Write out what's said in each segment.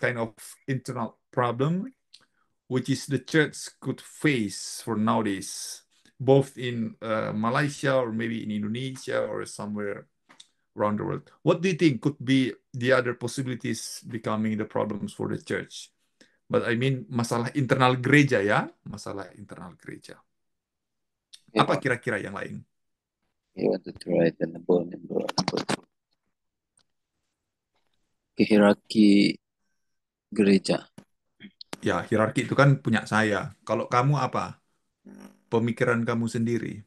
kind of internal problem which is the church could face for nowadays, both in uh, Malaysia or maybe in Indonesia or somewhere around the world. What do you think could be the other possibilities becoming the problems for the church? But I mean masalah internal gereja ya, masalah internal gereja. Yeah. Apa kira-kira yang lain? You want to try the two. Hierarki gereja. Ya, hierarki itu kan punya saya. Kalau kamu apa? Pemikiran kamu sendiri.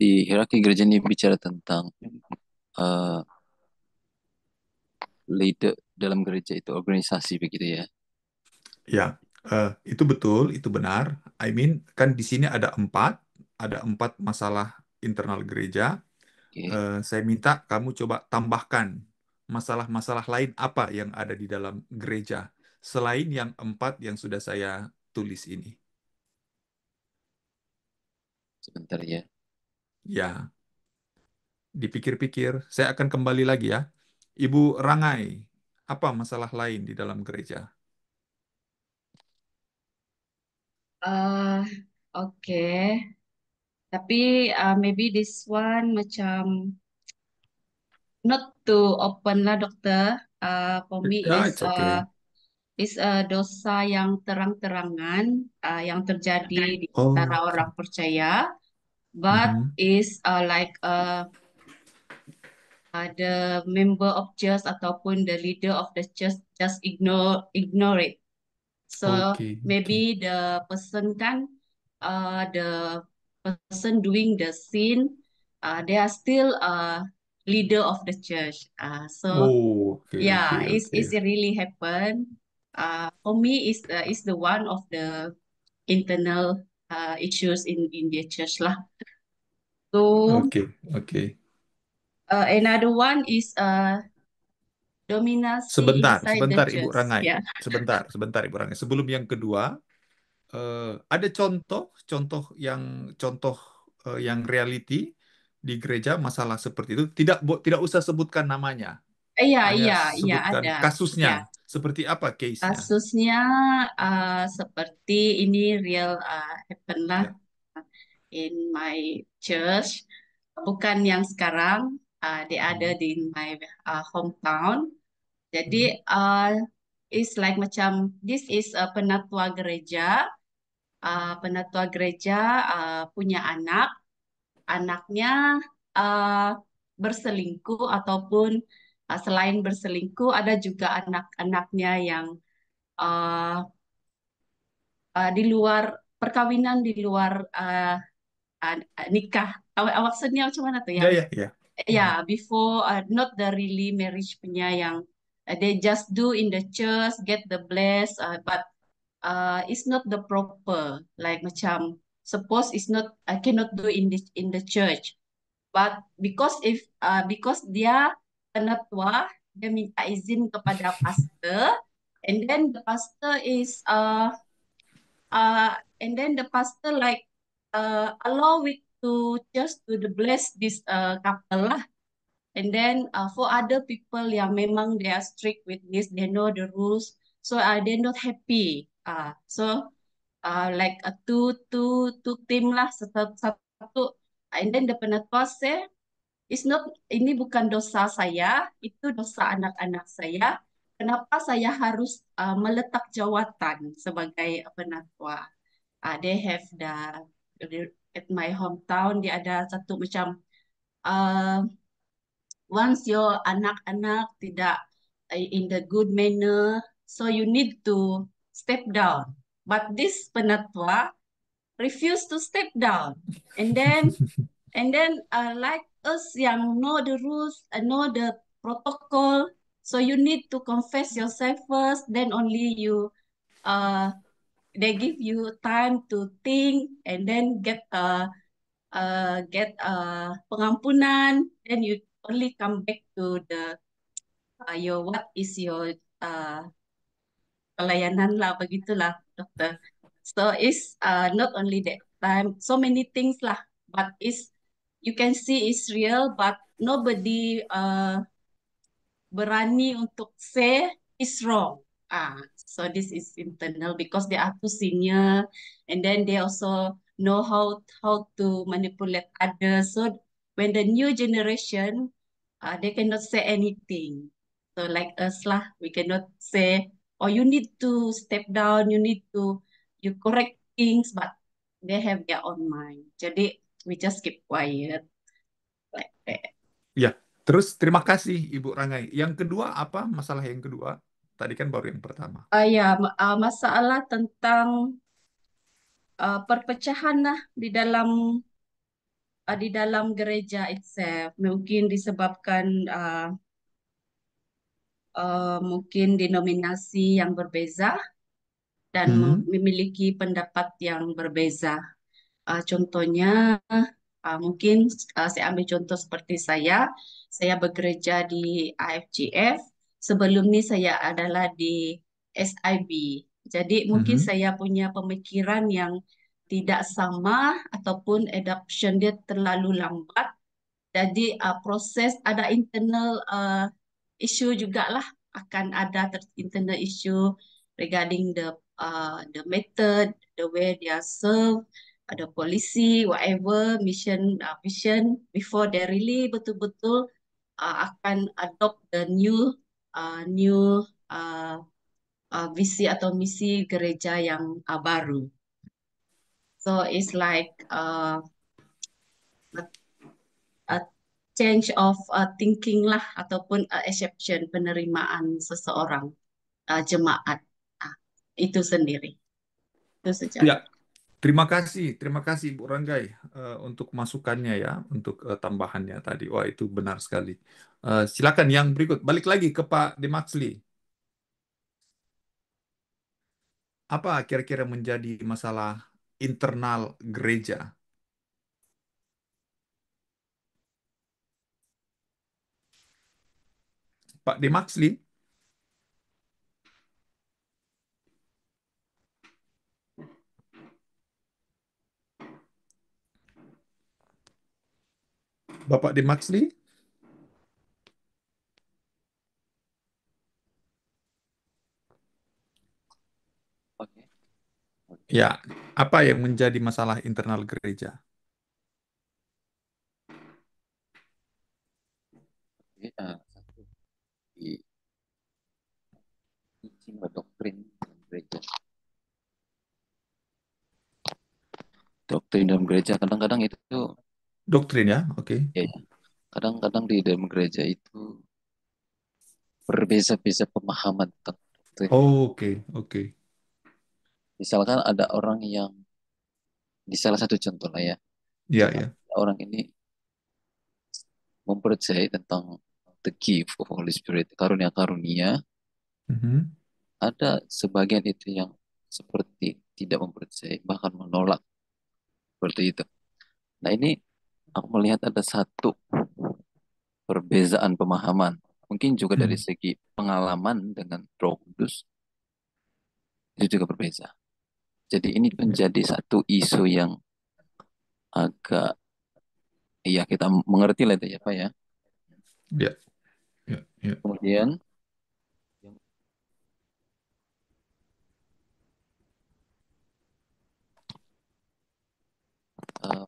Di hierarki gereja ini bicara tentang uh, leader dalam gereja itu organisasi begitu ya. Ya, eh, itu betul, itu benar. I mean, kan di sini ada empat, ada empat masalah internal gereja. Oke. Eh, saya minta kamu coba tambahkan masalah-masalah lain apa yang ada di dalam gereja selain yang empat yang sudah saya tulis ini. Sebentar ya. Ya, dipikir-pikir. Saya akan kembali lagi ya. Ibu Rangai, apa masalah lain di dalam gereja? Uh, okay. Tapi uh, maybe this one macam not too open lah dokter. Uh, for me Ya, is okay. uh, is a dosa yang terang-terangan uh, yang terjadi di Oh, antara orang percaya, but Mhm. is uh, like uh, uh, the member of church ataupun the leader of the church just ignore ignore it. So oke. maybe the person kan, uh, the person doing the sin, uh, they are still a leader of the church. Uh, so Oh, oke, yeah, oke, is oke. is it really happen? Uh, for me, is uh, is the one of the internal uh, issues in in the church lah. So Oke, oke. uh, another one is uh, dominasi Sebentar, inside the sebentar Ibu. Rangai. Yeah. Sebentar, sebentar Ibu Rangai. Sebelum yang kedua, eh, ada contoh, contoh yang contoh eh, yang reality di gereja masalah seperti itu. Tidak bo- tidak usah sebutkan namanya, Iya, hanya iya, iya ada. kasusnya. Ya, Seperti apa case-nya? kasusnya uh, seperti ini real uh, happen lah Ya. in my church. Bukan yang sekarang, uh, they ada Hmm. di my uh, hometown. Hmm. Jadi uh, it's like macam this is a penatua gereja. Uh, penatua gereja uh, punya anak, anaknya uh, berselingkuh ataupun uh, selain berselingkuh ada juga anak-anaknya yang uh, uh, di luar perkawinan di luar uh, uh, nikah. Awak maksudnya macam mana tuh Ya, yang ya, ya. ya Hmm. before uh, not the really marriage punya yang uh, they just do in the church get the bless uh, but uh, it's not the proper like macam suppose it's not I cannot do in the in the church. But because if uh, because dia penatua dia minta izin kepada pastor and then the pastor is uh uh and then the pastor like uh allow it to just to the bless this uh couple lah. And then uh, for other people yang memang they are strict with this they know the rules so uh, they're not happy uh so uh like a two two two team lah satu satu. And then the penatua say it's not ini bukan dosa saya itu dosa anak-anak saya. Kenapa saya harus uh, meletak jawatan sebagai penatua uh, they have the at my hometown dia ada satu macam uh, once your anak-anak tidak uh, in the good manner so you need to step down. But this penatua refuse to step down. And then and then uh, like us yang know the rules and know the protocol so you need to confess yourself first then only you uh they give you time to think and then get uh, uh get uh pengampunan. Then you only come back to the uh, your what is your uh pelayanan lah begitulah dokter so it's uh not only that time so many things lah but it's you can see is real, but nobody uh, berani untuk say is wrong. Ah, so this is internal because they are too senior, and then they also know how how to manipulate others. So when the new generation, uh, they cannot say anything. So like us lah, we cannot say, oh you need to step down, you need to you correct things, but they have their own mind. Jadi we just keep quiet like that. Ya, terus terima kasih Ibu Rangai. Yang kedua apa? Masalah yang kedua? Tadi kan baru yang pertama. Uh, ya, uh, masalah tentang uh, perpecahan lah di dalam uh, di dalam gereja itself. Mungkin disebabkan uh, uh, mungkin denominasi yang berbeza dan Hmm. memiliki pendapat yang berbeza. Uh, contohnya, uh, mungkin uh, saya ambil contoh seperti saya. Saya bekerja di AFGF. Sebelum ini saya adalah di SIB. Jadi mungkin Mhm. saya punya pemikiran yang tidak sama ataupun adoption dia terlalu lambat. Jadi uh, proses ada internal uh, issue juga lah akan ada ter- internal issue regarding the uh, the method, the way they are served, uh, the policy, whatever mission uh, vision before they really betul-betul uh, akan adopt the new uh, new uh, uh, visi atau misi gereja yang uh, baru. So it's like uh, change of uh, thinking lah ataupun uh, exception penerimaan seseorang uh, jemaat Ah, itu sendiri. Itu saja. Ya, terima kasih, terima kasih Ibu Ranggai eh, untuk masukannya ya, untuk eh, tambahannya tadi. Wah, itu benar sekali. Eh, silakan yang berikut. Balik lagi ke Pak Demaksli. Apa kira-kira menjadi masalah internal gereja? Pak Demaksli? Bapak Demaksli? Oke. Ya, apa yang menjadi masalah internal gereja? Oke, eh, satu di teaching atau doktrin dalam gereja. Doktrin dalam gereja kadang-kadang itu Doktrin ya, oke. ya, ya, kadang-kadang di dalam gereja itu berbeza-beza pemahaman tentang doktrin. Oh, oke, oke. Misalkan ada orang yang di salah satu contoh lah ya, Ya, ya. orang ini mempercayai tentang the gift of Holy Spirit, karunia-karunia, Mhm. Ada sebagian itu yang seperti tidak mempercayai, bahkan menolak seperti itu. Nah ini aku melihat ada satu perbezaan pemahaman, mungkin juga dari Hmm. segi pengalaman dengan Roh Kudus itu juga berbeza. Jadi ini Ya. menjadi satu isu yang agak, ya kita mengerti lah itu ya Pak ya. Ya, ya, ya. Kemudian yang eh,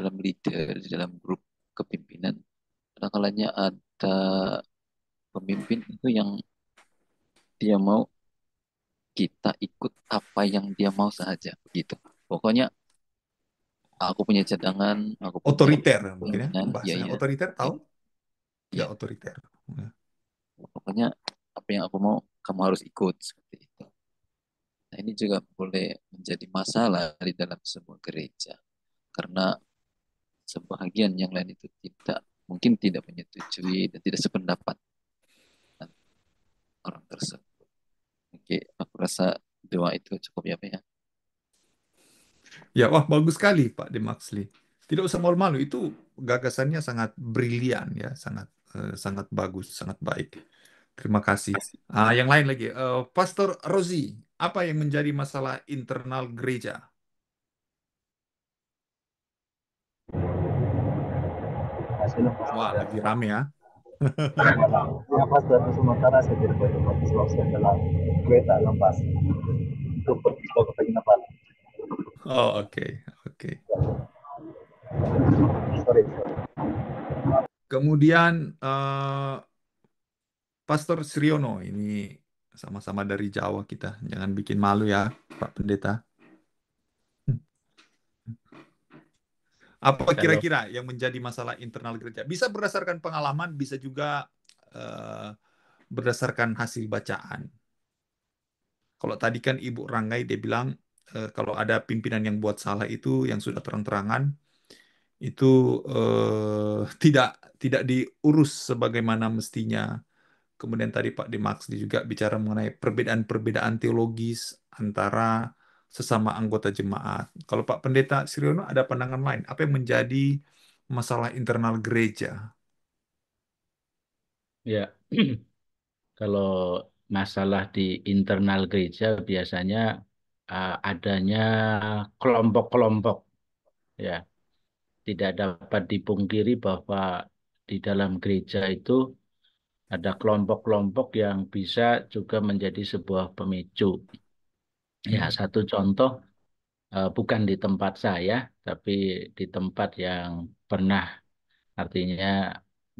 dalam leader, di dalam grup kepimpinan, kadang-kadangnya ada pemimpin itu yang dia mau kita ikut apa yang dia mau saja begitu. Pokoknya aku punya cadangan, aku punya Otoriter mungkin ya, ya ya, otoriter tahu? Ya, ya. otoriter. Ya. Pokoknya apa yang aku mau kamu harus ikut seperti itu. Nah ini juga boleh menjadi masalah di dalam sebuah gereja karena sebahagian yang lain itu tidak mungkin tidak menyetujui dan tidak sependapat orang tersebut. Oke, aku rasa doa itu cukup ya Pak ya. Ya, wah bagus sekali Pak Demaksli. Tidak usah malu-malu, itu gagasannya sangat brilian ya, sangat eh, sangat bagus, sangat baik. Terima kasih. Ah, yang lain lagi, Eh, Pastor Rozi, apa yang menjadi masalah internal gereja? Masih lepas. Wah, lagi rame ya. Ya pas dari sementara saya tidak boleh pakai sebab saya adalah kereta lepas untuk pergi ke penginapan. Oh, oke, oke. Sorry, sorry. Kemudian eh, Pastor Sriono ini sama-sama dari Jawa kita. Jangan bikin malu ya, Pak Pendeta. Apa kira-kira yang menjadi masalah internal gereja? Bisa berdasarkan pengalaman, bisa juga eh, berdasarkan hasil bacaan. Kalau tadi kan Ibu Ranggai dia bilang eh, kalau ada pimpinan yang buat salah itu yang sudah terang-terangan itu eh, tidak tidak diurus sebagaimana mestinya. Kemudian tadi Pak Dimax juga bicara mengenai perbedaan-perbedaan teologis antara sesama anggota jemaat. Kalau Pak Pendeta Siriono ada pandangan lain, apa yang menjadi masalah internal gereja? Ya, kalau masalah di internal gereja biasanya uh, adanya kelompok-kelompok, ya. Tidak dapat dipungkiri bahwa di dalam gereja itu ada kelompok-kelompok yang bisa juga menjadi sebuah pemicu. Ya, Hmm. satu contoh uh, bukan di tempat saya, tapi di tempat yang pernah artinya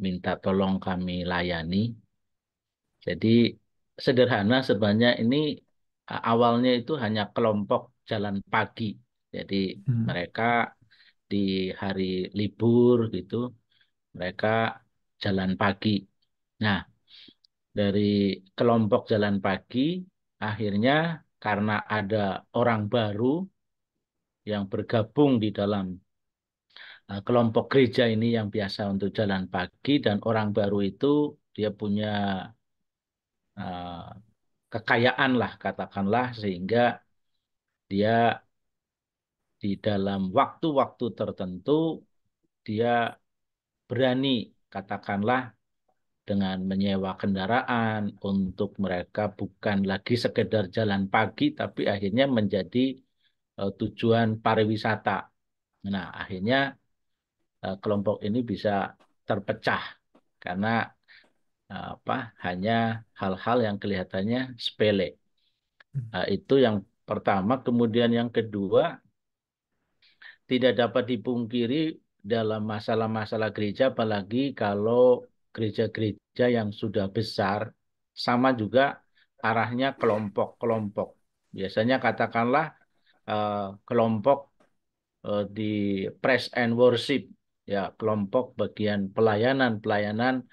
minta tolong kami layani. Jadi sederhana sebenarnya ini uh, awalnya itu hanya kelompok jalan pagi. Jadi Hmm. mereka di hari libur gitu, mereka jalan pagi. Nah, dari kelompok jalan pagi, akhirnya karena ada orang baru yang bergabung di dalam uh, kelompok gereja ini yang biasa untuk jalan pagi dan orang baru itu dia punya uh, kekayaan lah katakanlah sehingga dia di dalam waktu-waktu tertentu dia berani katakanlah dengan menyewa kendaraan untuk mereka bukan lagi sekedar jalan pagi tapi akhirnya menjadi uh, tujuan pariwisata. Nah, akhirnya uh, kelompok ini bisa terpecah karena uh, apa? Hanya hal-hal yang kelihatannya sepele. Uh, itu yang pertama, kemudian yang kedua tidak dapat dipungkiri dalam masalah-masalah gereja apalagi kalau gereja-gereja yang sudah besar sama juga arahnya kelompok-kelompok. Biasanya katakanlah uh, kelompok uh, di press and worship ya kelompok bagian pelayanan-pelayanan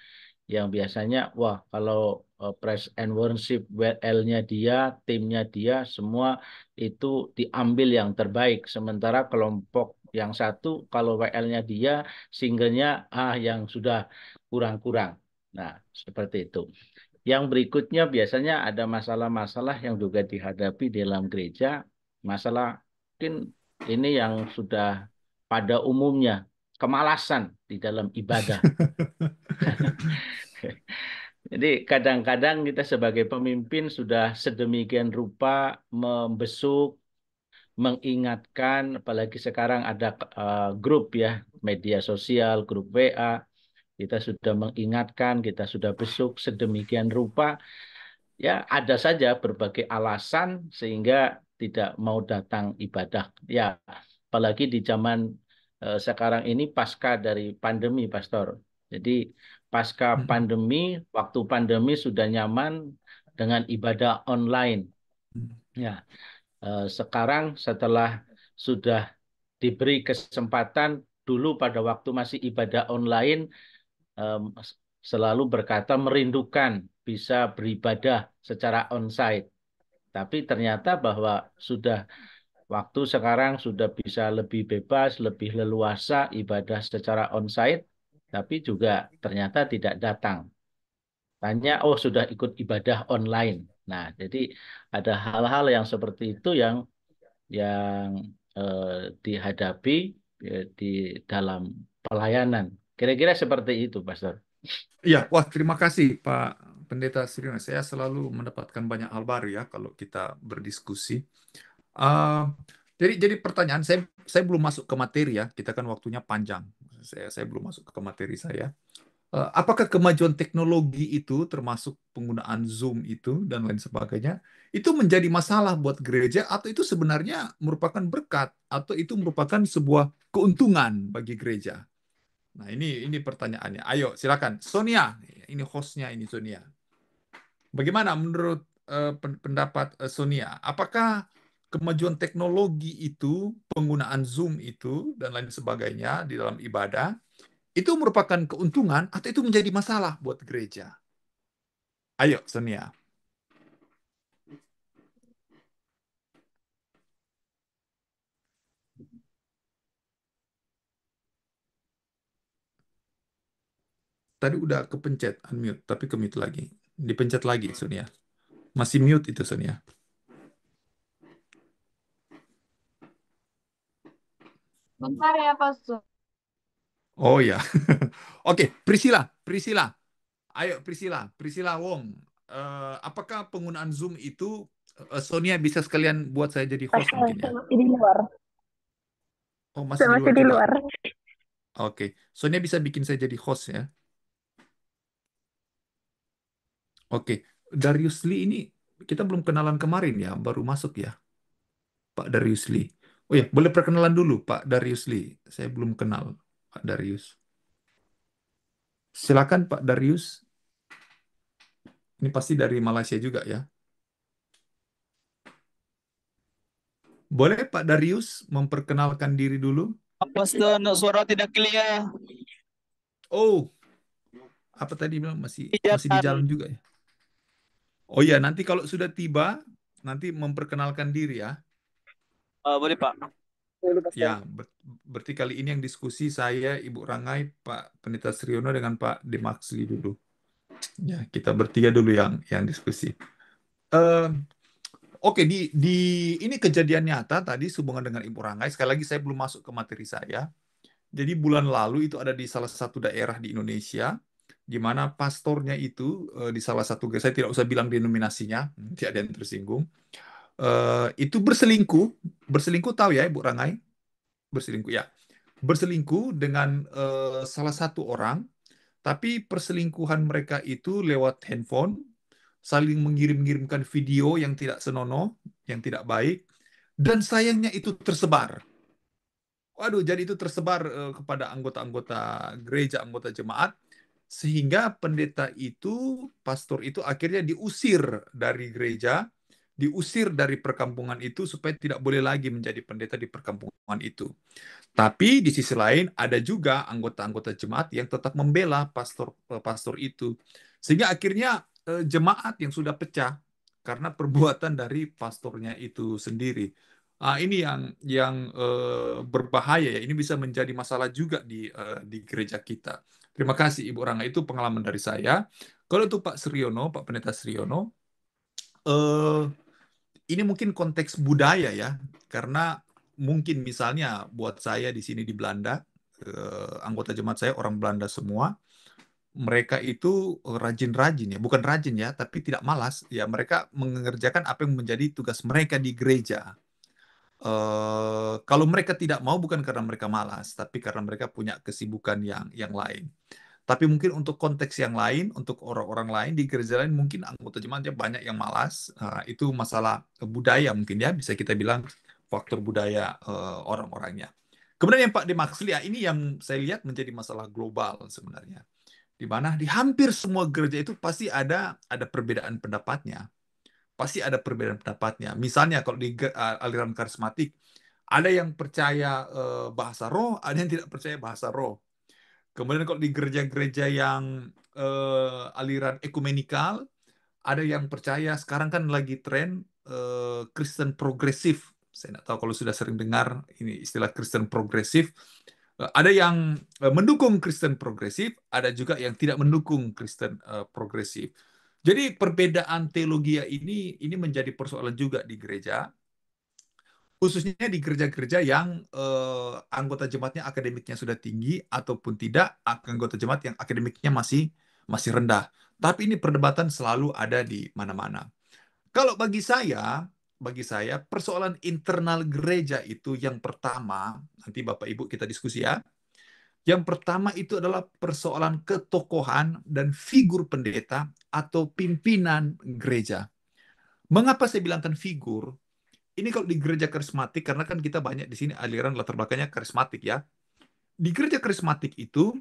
yang biasanya wah kalau uh, press and worship WL-nya dia, timnya dia semua itu diambil yang terbaik sementara kelompok yang satu kalau WL-nya dia singlenya ah yang sudah kurang-kurang. Nah, seperti itu. Yang berikutnya biasanya ada masalah-masalah yang juga dihadapi dalam gereja, masalah mungkin ini yang sudah pada umumnya kemalasan di dalam ibadah. Jadi kadang-kadang kita sebagai pemimpin sudah sedemikian rupa membesuk, mengingatkan, apalagi sekarang ada uh, grup ya, media sosial, grup WA, kita sudah mengingatkan, kita sudah besuk sedemikian rupa, ya ada saja berbagai alasan sehingga tidak mau datang ibadah. Ya, apalagi di zaman uh, sekarang ini pasca dari pandemi, Pastor. Jadi pasca pandemi, waktu pandemi sudah nyaman dengan ibadah online. Ya, uh, sekarang setelah sudah diberi kesempatan dulu pada waktu masih ibadah online selalu berkata merindukan bisa beribadah secara onsite. Tapi ternyata bahwa sudah waktu sekarang sudah bisa lebih bebas, lebih leluasa ibadah secara onsite, tapi juga ternyata tidak datang. Tanya, oh sudah ikut ibadah online. Nah, jadi ada hal-hal yang seperti itu yang yang eh, dihadapi eh, di dalam pelayanan. Kira-kira seperti itu, Pastor. Iya, wah terima kasih Pak Pendeta Sirina. Saya selalu mendapatkan banyak hal baru ya kalau kita berdiskusi. Uh, Jadi jadi pertanyaan saya saya belum masuk ke materi ya. Kita kan waktunya panjang. Saya saya belum masuk ke materi saya. Eh, apakah kemajuan teknologi itu termasuk penggunaan Zoom itu dan lain sebagainya itu menjadi masalah buat gereja atau itu sebenarnya merupakan berkat atau itu merupakan sebuah keuntungan bagi gereja? Nah, ini ini pertanyaannya. Ayo, silakan. Sonia, ini hostnya ini Sonia. Bagaimana menurut uh, pendapat uh, Sonia? Apakah kemajuan teknologi itu, penggunaan Zoom itu, dan lain sebagainya di dalam ibadah, itu merupakan keuntungan atau itu menjadi masalah buat gereja? Ayo, Sonia. Tadi udah kepencet unmute, tapi ke mute lagi. Dipencet lagi, Sonia. Masih mute itu, Sonia. Bentar ya, Pastor. Oh ya. Oke, Priscilla, Priscilla. Ayo Priscilla, Priscilla Wong. Uh, apakah penggunaan Zoom itu uh, Sonia bisa sekalian buat saya jadi host Pastor, mungkin ya? masih di luar. Oh, masih di masih luar di juga. luar. Oke, Sonia bisa bikin saya jadi host ya. Oke, Darius Lee ini kita belum kenalan kemarin ya, baru masuk ya. Pak Darius Lee. Oh ya, boleh perkenalan dulu Pak Darius Lee. Saya belum kenal Pak Darius. Silakan Pak Darius. Ini pasti dari Malaysia juga ya. Boleh Pak Darius memperkenalkan diri dulu? Pastor, suara tidak clear. Oh, apa tadi bilang masih Di masih di jalan. jalan juga ya? Oh ya, nanti kalau sudah tiba, nanti memperkenalkan diri ya. Ah, boleh Pak. Ya, ber- berarti kali ini yang diskusi saya, Ibu Rangai, Pak Pendeta Sriono dengan Pak Demaksli dulu. Ya, kita bertiga dulu yang yang diskusi. Eh, Oke, di di ini kejadian nyata tadi sehubungan dengan Ibu Rangai. Sekali lagi saya belum masuk ke materi saya. Jadi bulan lalu itu ada di salah satu daerah di Indonesia, di mana pastornya itu eh, di salah satu saya tidak usah bilang denominasinya, nanti ada yang tersinggung. Eh, itu berselingkuh, berselingkuh tahu ya Ibu Rangai? Berselingkuh ya, berselingkuh dengan eh, salah satu orang, tapi perselingkuhan mereka itu lewat handphone, saling mengirim-ngirimkan video yang tidak senonoh, yang tidak baik, dan sayangnya itu tersebar. Waduh, jadi itu tersebar kepada anggota-anggota gereja, anggota jemaat, sehingga pendeta itu, pastor itu akhirnya diusir dari gereja, diusir dari perkampungan itu supaya tidak boleh lagi menjadi pendeta di perkampungan itu. Tapi di sisi lain ada juga anggota-anggota jemaat yang tetap membela pastor eh, pastor itu. Sehingga akhirnya eh, jemaat yang sudah pecah karena perbuatan dari pastornya itu sendiri. Ah, ini yang yang eh, berbahaya ya. Ini bisa menjadi masalah juga di di gereja kita. Terima kasih Ibu Rangga itu pengalaman dari saya. Kalau itu Pak Sriono, Pak Pendeta Sriono, eh ini mungkin konteks budaya ya, karena mungkin misalnya buat saya di sini di Belanda, eh, anggota jemaat saya orang Belanda semua, mereka itu rajin-rajin ya, bukan rajin ya, tapi tidak malas ya. Mereka mengerjakan apa yang menjadi tugas mereka di gereja. Eh, kalau mereka tidak mau bukan karena mereka malas, tapi karena mereka punya kesibukan yang yang lain. Tapi mungkin untuk konteks yang lain, untuk orang-orang lain di gereja lain mungkin anggota jemaatnya banyak yang malas. Nah, itu masalah budaya mungkin ya, bisa kita bilang faktor budaya eh, orang-orangnya. Kemudian yang Pak Demaksli ya, ini yang saya lihat menjadi masalah global sebenarnya. Di mana di hampir semua gereja itu pasti ada ada perbedaan pendapatnya pasti ada perbedaan pendapatnya. Misalnya kalau di aliran karismatik ada yang percaya uh, bahasa roh, ada yang tidak percaya bahasa roh. Kemudian kalau di gereja-gereja yang uh, aliran ekumenikal, ada yang percaya sekarang kan lagi tren uh, Kristen progresif. Saya tidak tahu kalau sudah sering dengar ini istilah Kristen progresif. Ada yang mendukung Kristen progresif, ada juga yang tidak mendukung Kristen progresif. Jadi perbedaan teologi ini ini menjadi persoalan juga di gereja, khususnya di gereja-gereja yang eh, anggota jemaatnya akademiknya sudah tinggi ataupun tidak, anggota jemaat yang akademiknya masih masih rendah. Tapi ini perdebatan selalu ada di mana-mana. Kalau bagi saya, bagi saya persoalan internal gereja itu yang pertama, nanti Bapak Ibu kita diskusi ya. Yang pertama itu adalah persoalan ketokohan dan figur pendeta atau pimpinan gereja. Mengapa saya bilangkan figur? Ini kalau di gereja karismatik, karena kan kita banyak di sini aliran latar belakangnya karismatik ya. Di gereja karismatik itu,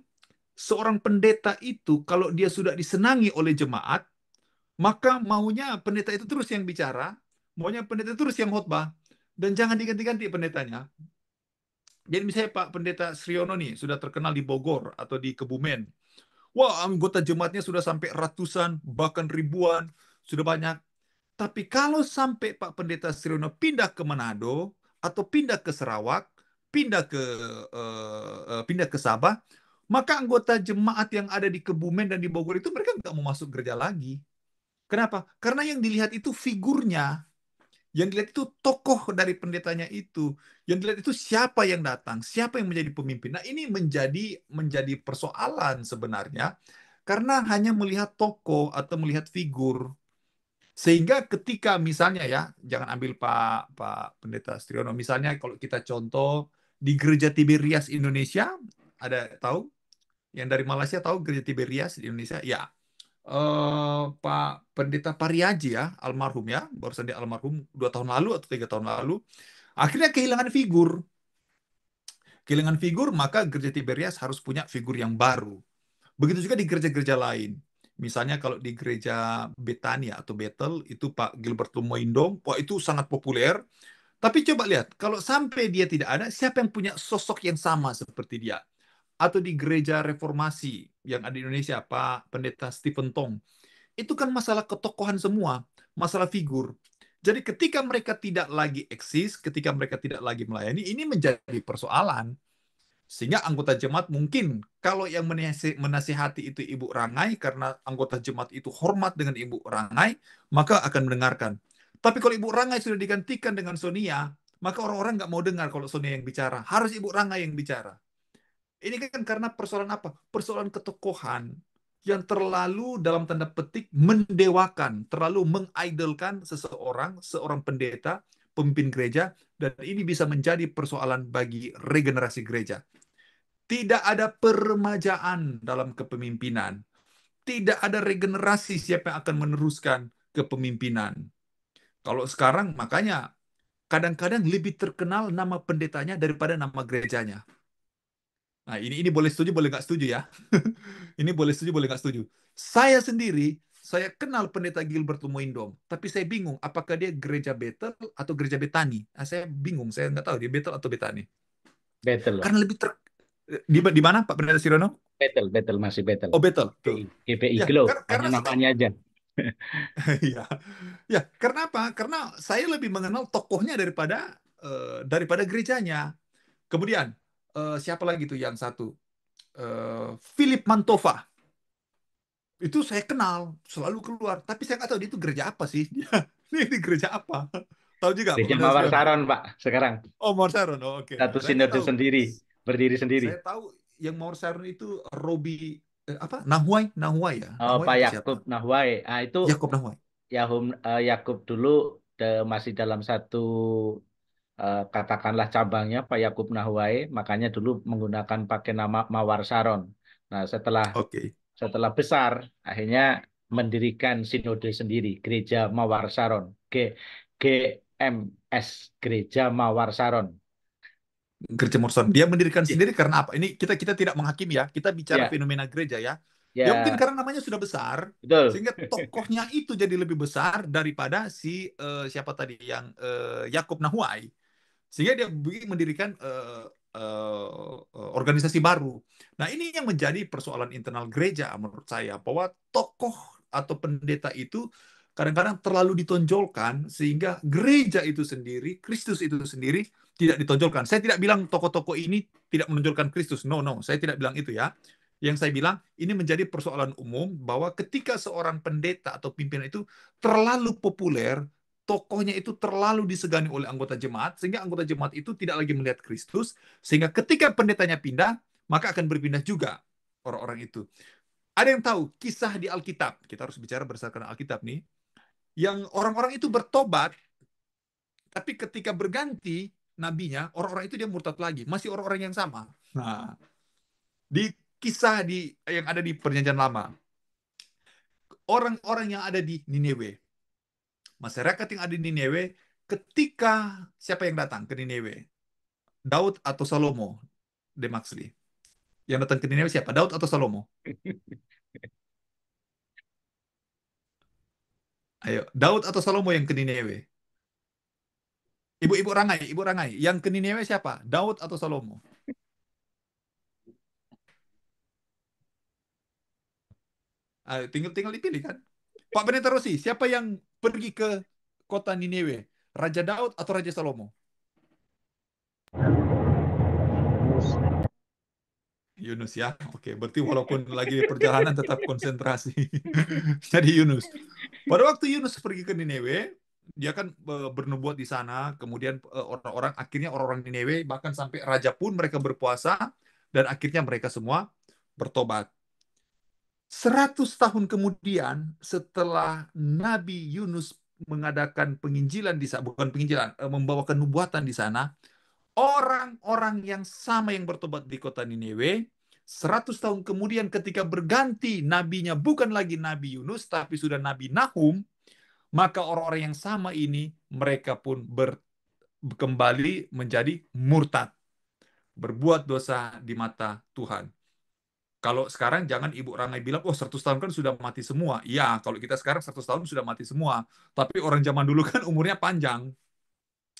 seorang pendeta itu kalau dia sudah disenangi oleh jemaat, maka maunya pendeta itu terus yang bicara, maunya pendeta terus yang khotbah, dan jangan diganti-ganti pendetanya. Jadi misalnya Pak Pendeta Sriono nih sudah terkenal di Bogor atau di Kebumen. Wah, anggota jemaatnya sudah sampai ratusan, bahkan ribuan, sudah banyak. Tapi kalau sampai Pak Pendeta Sriono pindah ke Manado atau pindah ke Sarawak, pindah ke uh, pindah ke Sabah, maka anggota jemaat yang ada di Kebumen dan di Bogor itu mereka nggak mau masuk gereja lagi. Kenapa? Karena yang dilihat itu figurnya. Yang dilihat itu tokoh dari pendetanya itu. Yang dilihat itu siapa yang datang, siapa yang menjadi pemimpin. Nah, ini menjadi menjadi persoalan sebenarnya karena hanya melihat tokoh atau melihat figur. Sehingga ketika misalnya ya, jangan ambil Pak Pak Pendeta Striono, misalnya kalau kita contoh di Gereja Tiberias Indonesia, ada tahu? Yang dari Malaysia tahu Gereja Tiberias di Indonesia? Ya, uh, Pak Pendeta Pariaji ya, almarhum ya, barusan dia almarhum dua tahun lalu atau tiga tahun lalu, akhirnya kehilangan figur. Kehilangan figur, maka gereja Tiberias harus punya figur yang baru. Begitu juga di gereja-gereja lain. Misalnya kalau di gereja Betania atau Betel, itu Pak Gilbert Lumoindong, wah itu sangat populer. Tapi coba lihat, kalau sampai dia tidak ada, siapa yang punya sosok yang sama seperti dia? atau di gereja reformasi yang ada di Indonesia, Pak Pendeta Stephen Tong, itu kan masalah ketokohan semua, masalah figur. Jadi ketika mereka tidak lagi eksis, ketika mereka tidak lagi melayani, ini menjadi persoalan. Sehingga anggota jemaat mungkin kalau yang menasihati itu Ibu Rangai karena anggota jemaat itu hormat dengan Ibu Rangai, maka akan mendengarkan. Tapi kalau Ibu Rangai sudah digantikan dengan Sonia, maka orang-orang nggak mau dengar kalau Sonia yang bicara. Harus Ibu Rangai yang bicara. Ini kan karena persoalan apa? Persoalan ketokohan yang terlalu dalam tanda petik mendewakan, terlalu mengidolkan seseorang, seorang pendeta, pemimpin gereja, dan ini bisa menjadi persoalan bagi regenerasi gereja. Tidak ada peremajaan dalam kepemimpinan. Tidak ada regenerasi siapa yang akan meneruskan kepemimpinan. Kalau sekarang makanya kadang-kadang lebih terkenal nama pendetanya daripada nama gerejanya. Nah, ini ini boleh setuju, boleh nggak setuju ya. ini boleh setuju, boleh nggak setuju. Saya sendiri, saya kenal pendeta Gilbert Lumoindom, tapi saya bingung apakah dia gereja Betel atau gereja Betani. Nah, saya bingung, saya nggak tahu dia Betel atau Betani. Betel. Karena lebih ter di, di mana Pak Pendeta Sirono? Betel, Betel masih Betel. Oh Betel. GPI ya, Glow, kar hanya namanya aja. ya, ya. Karena apa? Karena saya lebih mengenal tokohnya daripada uh, daripada gerejanya. Kemudian uh, siapa lagi tuh yang satu? Uh, Philip Mantova. Itu saya kenal, selalu keluar. Tapi saya nggak tahu dia itu gereja apa sih. ini di gereja apa? Tahu juga? Gereja Mawar Saron, Pak, sekarang. Oh, Mawar Saron. Oh, Oke. Okay. Satu sinode sendiri, berdiri sendiri. Saya tahu yang Mawar Saron itu Robi eh, apa? Nahuai, Nahuai ya. Oh, Nahuai Pak Yakub Nahuai. Ah, itu Yakub Nahuai. Yahum uh, Yakub dulu de, masih dalam satu katakanlah cabangnya Pak Yakub Nahwai, makanya dulu menggunakan pakai nama Mawar Saron. Nah, setelah okay. setelah besar, akhirnya mendirikan sinode sendiri, Gereja Mawar Saron, G GMS, Gereja Mawar Saron. Gereja Mawar Saron. Dia mendirikan yeah. sendiri karena apa? Ini kita kita tidak menghakimi ya, kita bicara yeah. fenomena gereja ya. Ya. ya mungkin karena namanya sudah besar, Betul. sehingga tokohnya itu jadi lebih besar daripada si uh, siapa tadi yang uh, Yakub Nahuai. Sehingga dia mendirikan uh, uh, organisasi baru. Nah ini yang menjadi persoalan internal gereja menurut saya bahwa tokoh atau pendeta itu kadang-kadang terlalu ditonjolkan sehingga gereja itu sendiri, Kristus itu sendiri tidak ditonjolkan. Saya tidak bilang tokoh-tokoh ini tidak menonjolkan Kristus. No, no, saya tidak bilang itu ya. Yang saya bilang ini menjadi persoalan umum bahwa ketika seorang pendeta atau pimpinan itu terlalu populer, tokohnya itu terlalu disegani oleh anggota jemaat sehingga anggota jemaat itu tidak lagi melihat Kristus sehingga ketika pendetanya pindah maka akan berpindah juga orang-orang itu. Ada yang tahu kisah di Alkitab, kita harus bicara berdasarkan Alkitab nih, yang orang-orang itu bertobat Tapi ketika berganti nabinya, orang-orang itu dia murtad lagi, masih orang-orang yang sama. Nah, di kisah di yang ada di perjanjian lama, orang-orang yang ada di Nineveh, masyarakat yang ada di Nineveh, ketika siapa yang datang ke Nineveh? Daud atau Salomo? Demaksli. Yang datang ke Nineveh siapa? Daud atau Salomo? Ayo, Daud atau Salomo yang ke Nineveh? Ibu-ibu Rangai, Ibu Rangai, yang ke Nineveh siapa? Daud atau Salomo? Tinggal tinggal dipilih kan. Pak Pendeta Rossi, siapa yang pergi ke kota Nineveh? Raja Daud atau Raja Salomo? Yunus ya. Oke, berarti walaupun lagi perjalanan tetap konsentrasi. Jadi Yunus. Pada waktu Yunus pergi ke Nineveh, dia kan eh, bernubuat di sana, kemudian eh, orang-orang akhirnya orang-orang Nineveh bahkan sampai raja pun mereka berpuasa dan akhirnya mereka semua bertobat. 100 tahun kemudian setelah Nabi Yunus mengadakan penginjilan di sana, bukan penginjilan, eh, membawakan nubuatan di sana, orang-orang yang sama yang bertobat di kota Nineveh, 100 tahun kemudian ketika berganti nabinya bukan lagi Nabi Yunus, tapi sudah Nabi Nahum, maka orang-orang yang sama ini mereka pun ber, kembali menjadi murtad, berbuat dosa di mata Tuhan. Kalau sekarang jangan Ibu Rangai bilang, oh 100 tahun kan sudah mati semua. Ya, kalau kita sekarang 100 tahun sudah mati semua. Tapi orang zaman dulu kan umurnya panjang.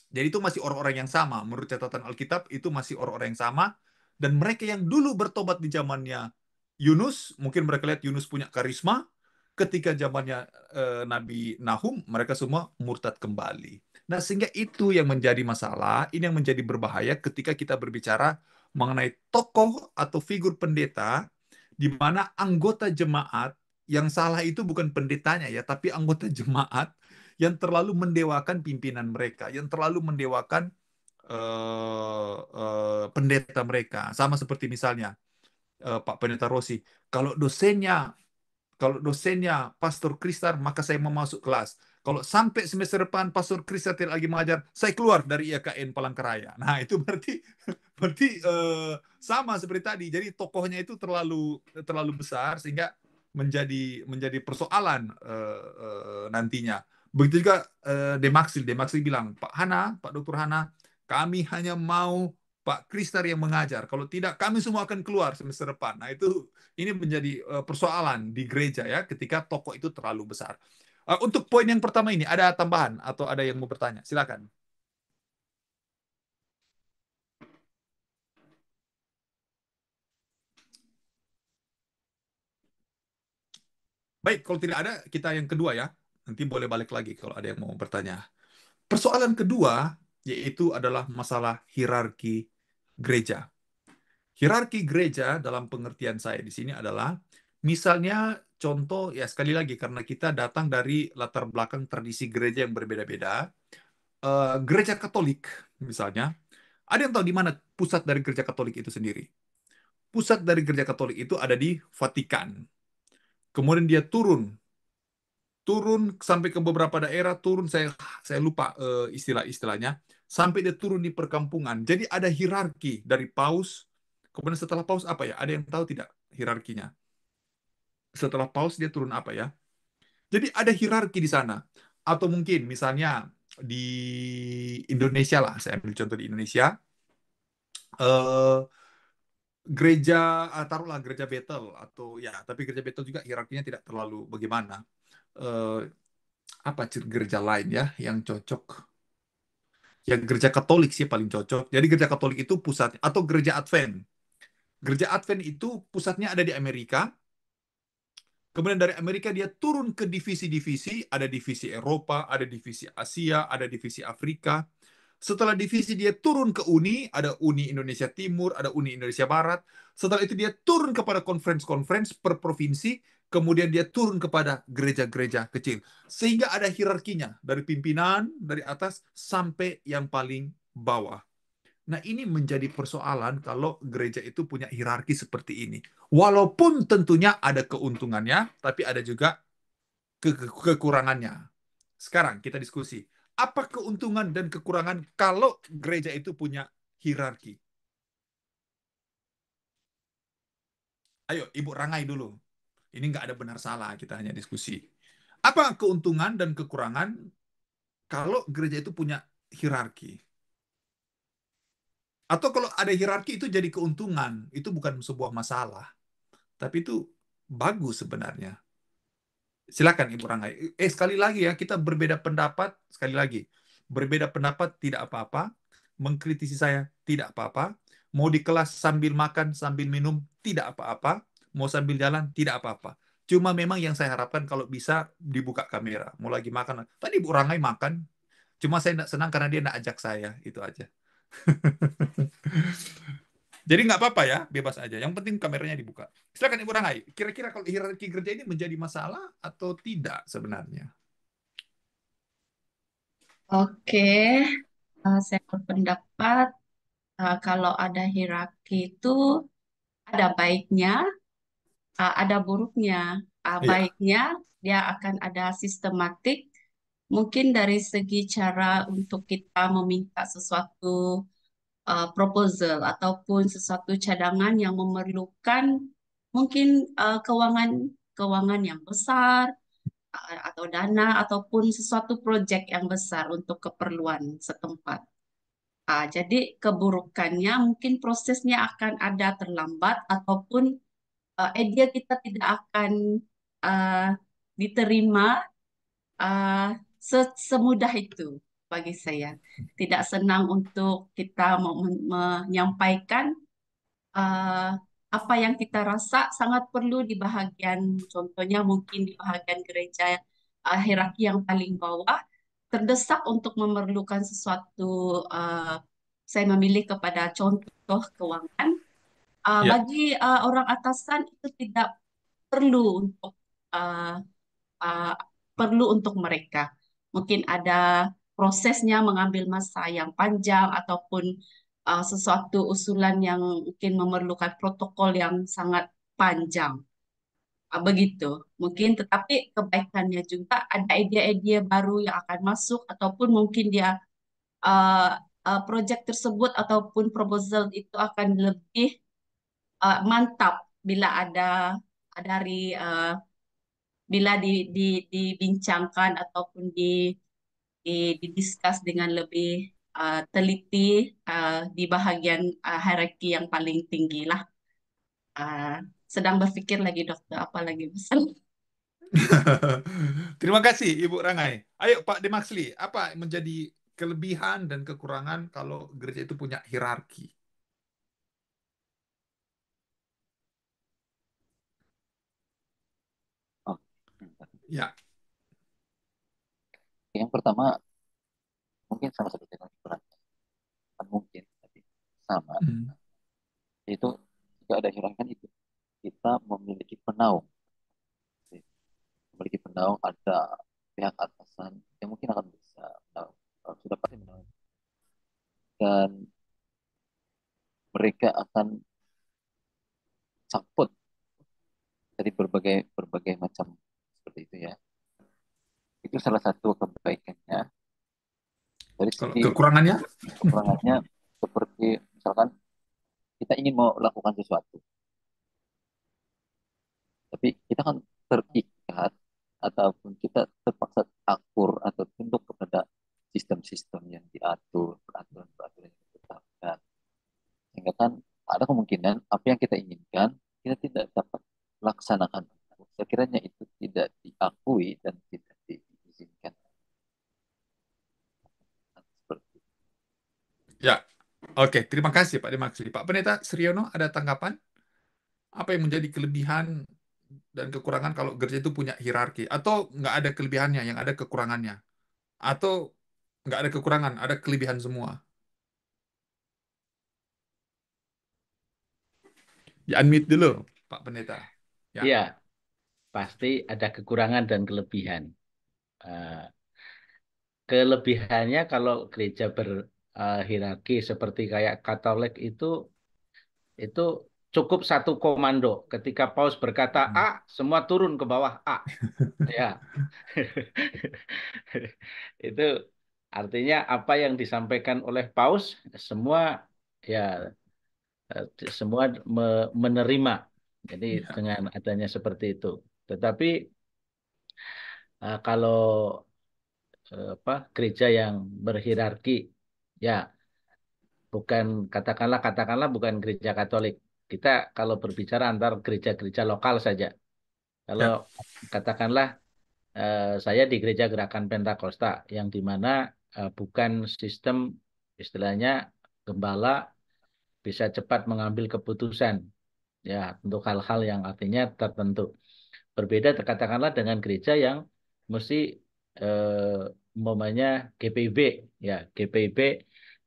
Jadi itu masih orang-orang yang sama. Menurut catatan Alkitab, itu masih orang-orang yang sama. Dan mereka yang dulu bertobat di zamannya Yunus, mungkin mereka lihat Yunus punya karisma. Ketika zamannya eh, Nabi Nahum, mereka semua murtad kembali. Nah, sehingga itu yang menjadi masalah, ini yang menjadi berbahaya ketika kita berbicara mengenai tokoh atau figur pendeta di mana anggota jemaat yang salah itu bukan pendetanya ya, tapi anggota jemaat yang terlalu mendewakan pimpinan mereka, yang terlalu mendewakan uh, uh, pendeta mereka. Sama seperti misalnya uh, Pak Pendeta Rossi, kalau dosennya kalau dosennya Pastor Kristar, maka saya mau masuk kelas. Kalau sampai semester depan Pastor Kristar tidak lagi mengajar, saya keluar dari IKN Palangkaraya. Nah, itu berarti berarti uh, sama seperti tadi. Jadi tokohnya itu terlalu terlalu besar sehingga menjadi menjadi persoalan uh, uh, nantinya. Begitu juga uh, Demaksil. Demaksil bilang, Pak Hana, Pak Dokter Hana, kami hanya mau Pak Kristar yang mengajar. Kalau tidak, kami semua akan keluar semester depan. Nah, itu ini menjadi uh, persoalan di gereja ya, ketika tokoh itu terlalu besar. Uh, untuk poin yang pertama ini, ada tambahan atau ada yang mau bertanya? Silakan. Baik, kalau tidak ada, kita yang kedua ya. Nanti boleh balik lagi kalau ada yang mau bertanya. Persoalan kedua yaitu adalah masalah hierarki gereja. Hierarki gereja dalam pengertian saya di sini adalah misalnya contoh ya sekali lagi karena kita datang dari latar belakang tradisi gereja yang berbeda-beda. Uh, gereja Katolik misalnya, ada yang tahu di mana pusat dari gereja Katolik itu sendiri? Pusat dari gereja Katolik itu ada di Vatikan. Kemudian dia turun turun sampai ke beberapa daerah turun saya saya lupa uh, istilah-istilahnya sampai dia turun di perkampungan jadi ada hierarki dari paus kemudian setelah paus apa ya ada yang tahu tidak hierarkinya setelah paus dia turun apa ya jadi ada hierarki di sana atau mungkin misalnya di Indonesia lah saya ambil contoh di Indonesia uh, gereja taruhlah gereja Betel atau ya tapi gereja Betel juga hierarkinya tidak terlalu bagaimana uh, apa gereja lain ya yang cocok? Ya gereja Katolik sih paling cocok. Jadi gereja Katolik itu pusatnya atau gereja Advent. Gereja Advent itu pusatnya ada di Amerika. Kemudian dari Amerika dia turun ke divisi-divisi, ada divisi Eropa, ada divisi Asia, ada divisi Afrika. Setelah divisi dia turun ke Uni, ada Uni Indonesia Timur, ada Uni Indonesia Barat. Setelah itu dia turun kepada conference-conference per provinsi, kemudian dia turun kepada gereja-gereja kecil. Sehingga ada hierarkinya dari pimpinan dari atas sampai yang paling bawah. Nah, ini menjadi persoalan kalau gereja itu punya hierarki seperti ini. Walaupun tentunya ada keuntungannya, tapi ada juga ke ke kekurangannya. Sekarang kita diskusi, apa keuntungan dan kekurangan kalau gereja itu punya hierarki? Ayo, Ibu Rangai dulu. Ini nggak ada benar salah, kita hanya diskusi. Apa keuntungan dan kekurangan kalau gereja itu punya hierarki? Atau kalau ada hierarki itu jadi keuntungan, itu bukan sebuah masalah. Tapi itu bagus sebenarnya. Silakan Ibu Rangai. Eh sekali lagi ya, kita berbeda pendapat, sekali lagi. Berbeda pendapat tidak apa-apa, mengkritisi saya tidak apa-apa, mau di kelas sambil makan, sambil minum tidak apa-apa, mau sambil jalan tidak apa-apa. Cuma memang yang saya harapkan kalau bisa dibuka kamera, mau lagi makan. Tadi Ibu Rangai makan, cuma saya tidak senang karena dia tidak ajak saya, itu aja. Jadi nggak apa-apa ya, bebas aja. Yang penting kameranya dibuka. Silakan Ibu Rangai. Kira-kira kalau hierarki gereja ini menjadi masalah atau tidak sebenarnya? Oke, uh, saya berpendapat uh, kalau ada hierarki itu ada baiknya, uh, ada buruknya. Uh, Iya. baiknya dia akan ada sistematik, mungkin dari segi cara untuk kita meminta sesuatu uh, proposal ataupun sesuatu cadangan yang memerlukan mungkin uh, keuangan keuangan yang besar uh, atau dana ataupun sesuatu proyek yang besar untuk keperluan setempat. Uh, jadi keburukannya mungkin prosesnya akan ada terlambat ataupun uh, idea kita tidak akan uh, diterima uh, semudah itu bagi saya. Tidak senang untuk kita menyampaikan uh, apa yang kita rasa sangat perlu di bahagian, contohnya mungkin di bahagian gereja uh, hierarki yang paling bawah, terdesak untuk memerlukan sesuatu. Uh, saya memilih kepada contoh keuangan. Uh, Ya. bagi uh, orang atasan itu tidak perlu untuk uh, uh, perlu untuk mereka. Mungkin ada prosesnya mengambil masa yang panjang ataupun uh, sesuatu usulan yang mungkin memerlukan protokol yang sangat panjang. Uh, begitu. Mungkin tetapi kebaikannya juga ada ide-ide baru yang akan masuk ataupun mungkin dia uh, uh, project tersebut ataupun proposal itu akan lebih uh, mantap bila ada dari uh, bila di, di, dibincangkan ataupun di, di didiskus dengan lebih uh, teliti uh, di bahagian uh, hierarki yang paling tinggi lah. Uh, sedang berpikir lagi dokter apa lagi masalah. Terima kasih Ibu Rangai. Ayo Pak Demaksli, apa menjadi kelebihan dan kekurangan kalau gereja itu punya hierarki? Ya, Yang pertama mungkin sama seperti yang kurang Bukan mungkin tapi sama. Hmm. itu jika ada hierarki kan itu kita memiliki penaung. Memiliki penaung ada pihak atasan yang mungkin akan bisa menaung. Sudah pasti menaung. Dan mereka akan support dari berbagai berbagai macam seperti itu ya. Itu salah satu kebaikannya. Dari segi kekurangannya? kekurangannya seperti misalkan kita ingin mau lakukan sesuatu. Tapi kita kan terikat ataupun kita terpaksa akur atau tunduk kepada sistem-sistem yang diatur peraturan-peraturan yang ditetapkan. Sehingga kan ada kemungkinan apa yang kita inginkan kita tidak dapat laksanakan sekiranya itu tidak diakui dan tidak diizinkan seperti itu. Ya, oke. Terima kasih Pak Demaksli. Pak Pendeta Suryono, ada tanggapan? Apa yang menjadi kelebihan dan kekurangan kalau gereja itu punya hierarki? Atau nggak ada kelebihannya, yang ada kekurangannya? Atau nggak ada kekurangan, ada kelebihan semua? Ya, unmute dulu, Pak Pendeta. Ya. Iya, pasti ada kekurangan dan kelebihan. Eh, kelebihannya kalau gereja berhierarki seperti kayak Katolik itu itu cukup satu komando. Ketika Paus berkata Hmm. A, semua turun ke bawah A. Ya. Itu Artinya apa yang disampaikan oleh Paus semua ya eh, semua me- menerima. Jadi Ya. dengan adanya seperti itu. Tetapi eh, kalau eh, apa gereja yang berhierarki ya bukan katakanlah katakanlah bukan gereja Katolik. Kita kalau berbicara antar gereja-gereja lokal saja. Kalau Ya. katakanlah eh, saya di gereja Gerakan Pentakosta yang di mana eh, bukan sistem istilahnya gembala bisa cepat mengambil keputusan ya untuk hal-hal yang artinya tertentu. Berbeda katakanlah dengan gereja yang mesti eh, GPIB ya GPIB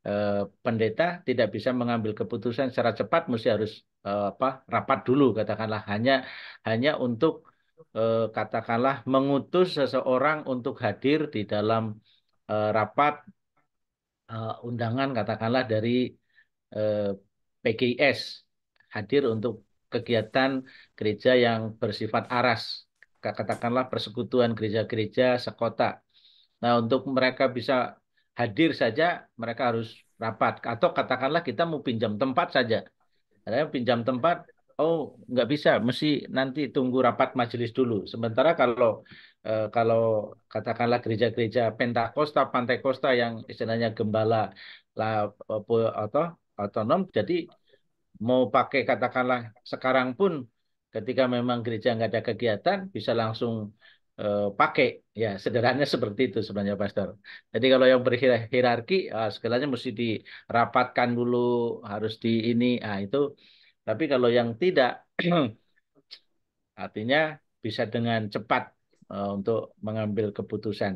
eh, pendeta tidak bisa mengambil keputusan secara cepat mesti harus eh, apa rapat dulu katakanlah. Hanya hanya untuk eh, katakanlah mengutus seseorang untuk hadir di dalam eh, rapat eh, undangan katakanlah dari eh, hadir untuk kegiatan gereja yang bersifat aras katakanlah persekutuan gereja-gereja sekota. Nah, untuk mereka bisa hadir saja, mereka harus rapat. Atau katakanlah kita mau pinjam tempat saja. Ada pinjam tempat, oh nggak bisa, mesti nanti tunggu rapat majelis dulu. Sementara kalau eh, kalau katakanlah gereja-gereja Pentakosta, Pantekosta yang istilahnya gembala lah apa- atau otonom, jadi mau pakai katakanlah sekarang pun ketika memang gereja nggak ada kegiatan bisa langsung eh, pakai ya sederhananya seperti itu sebenarnya Pastor. Jadi kalau yang berhierarki ah, segalanya mesti dirapatkan dulu harus di ini ah itu. Tapi kalau yang tidak artinya bisa dengan cepat eh, untuk mengambil keputusan.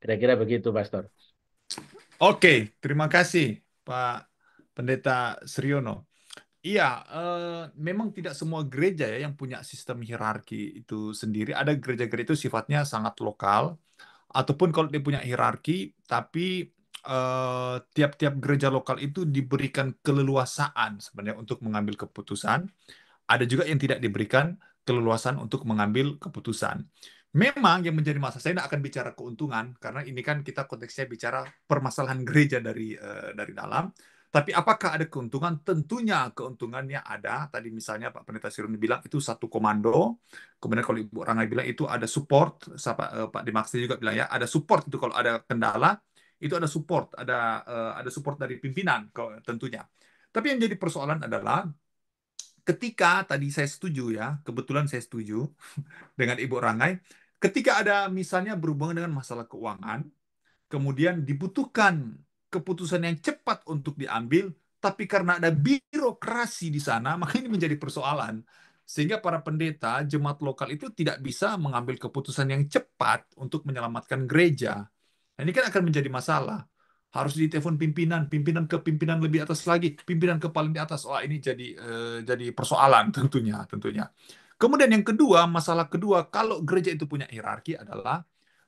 Kira-kira begitu Pastor. Oke, terima kasih Pak Pendeta Sriono. Iya, eh, memang tidak semua gereja ya yang punya sistem hierarki itu sendiri. Ada gereja-gereja itu sifatnya sangat lokal, ataupun kalau dia punya hierarki, tapi eh, tiap-tiap gereja lokal itu diberikan keleluasaan sebenarnya untuk mengambil keputusan. Ada juga yang tidak diberikan keleluasaan untuk mengambil keputusan. Memang yang menjadi masalah saya tidak akan bicara keuntungan karena ini kan kita konteksnya bicara permasalahan gereja dari eh, dari dalam. Tapi apakah ada keuntungan? Tentunya keuntungannya ada. Tadi misalnya Pak Pendeta Siruni bilang itu satu komando. Kemudian kalau Ibu Rangai bilang itu ada support. Pak, eh, Pak Dimaksi juga bilang ya ada support itu kalau ada kendala itu ada support, ada eh, ada support dari pimpinan tentunya. Tapi yang jadi persoalan adalah ketika tadi saya setuju ya, kebetulan saya setuju dengan Ibu Rangai, ketika ada misalnya berhubungan dengan masalah keuangan, kemudian dibutuhkan keputusan yang cepat untuk diambil, tapi karena ada birokrasi di sana, maka ini menjadi persoalan. Sehingga para pendeta, jemaat lokal itu tidak bisa mengambil keputusan yang cepat untuk menyelamatkan gereja. Nah, ini kan akan menjadi masalah. Harus ditelepon pimpinan, pimpinan ke pimpinan lebih atas lagi, pimpinan ke paling di atas. Wah, ini jadi eh, jadi persoalan tentunya, tentunya. Kemudian yang kedua, masalah kedua, kalau gereja itu punya hierarki adalah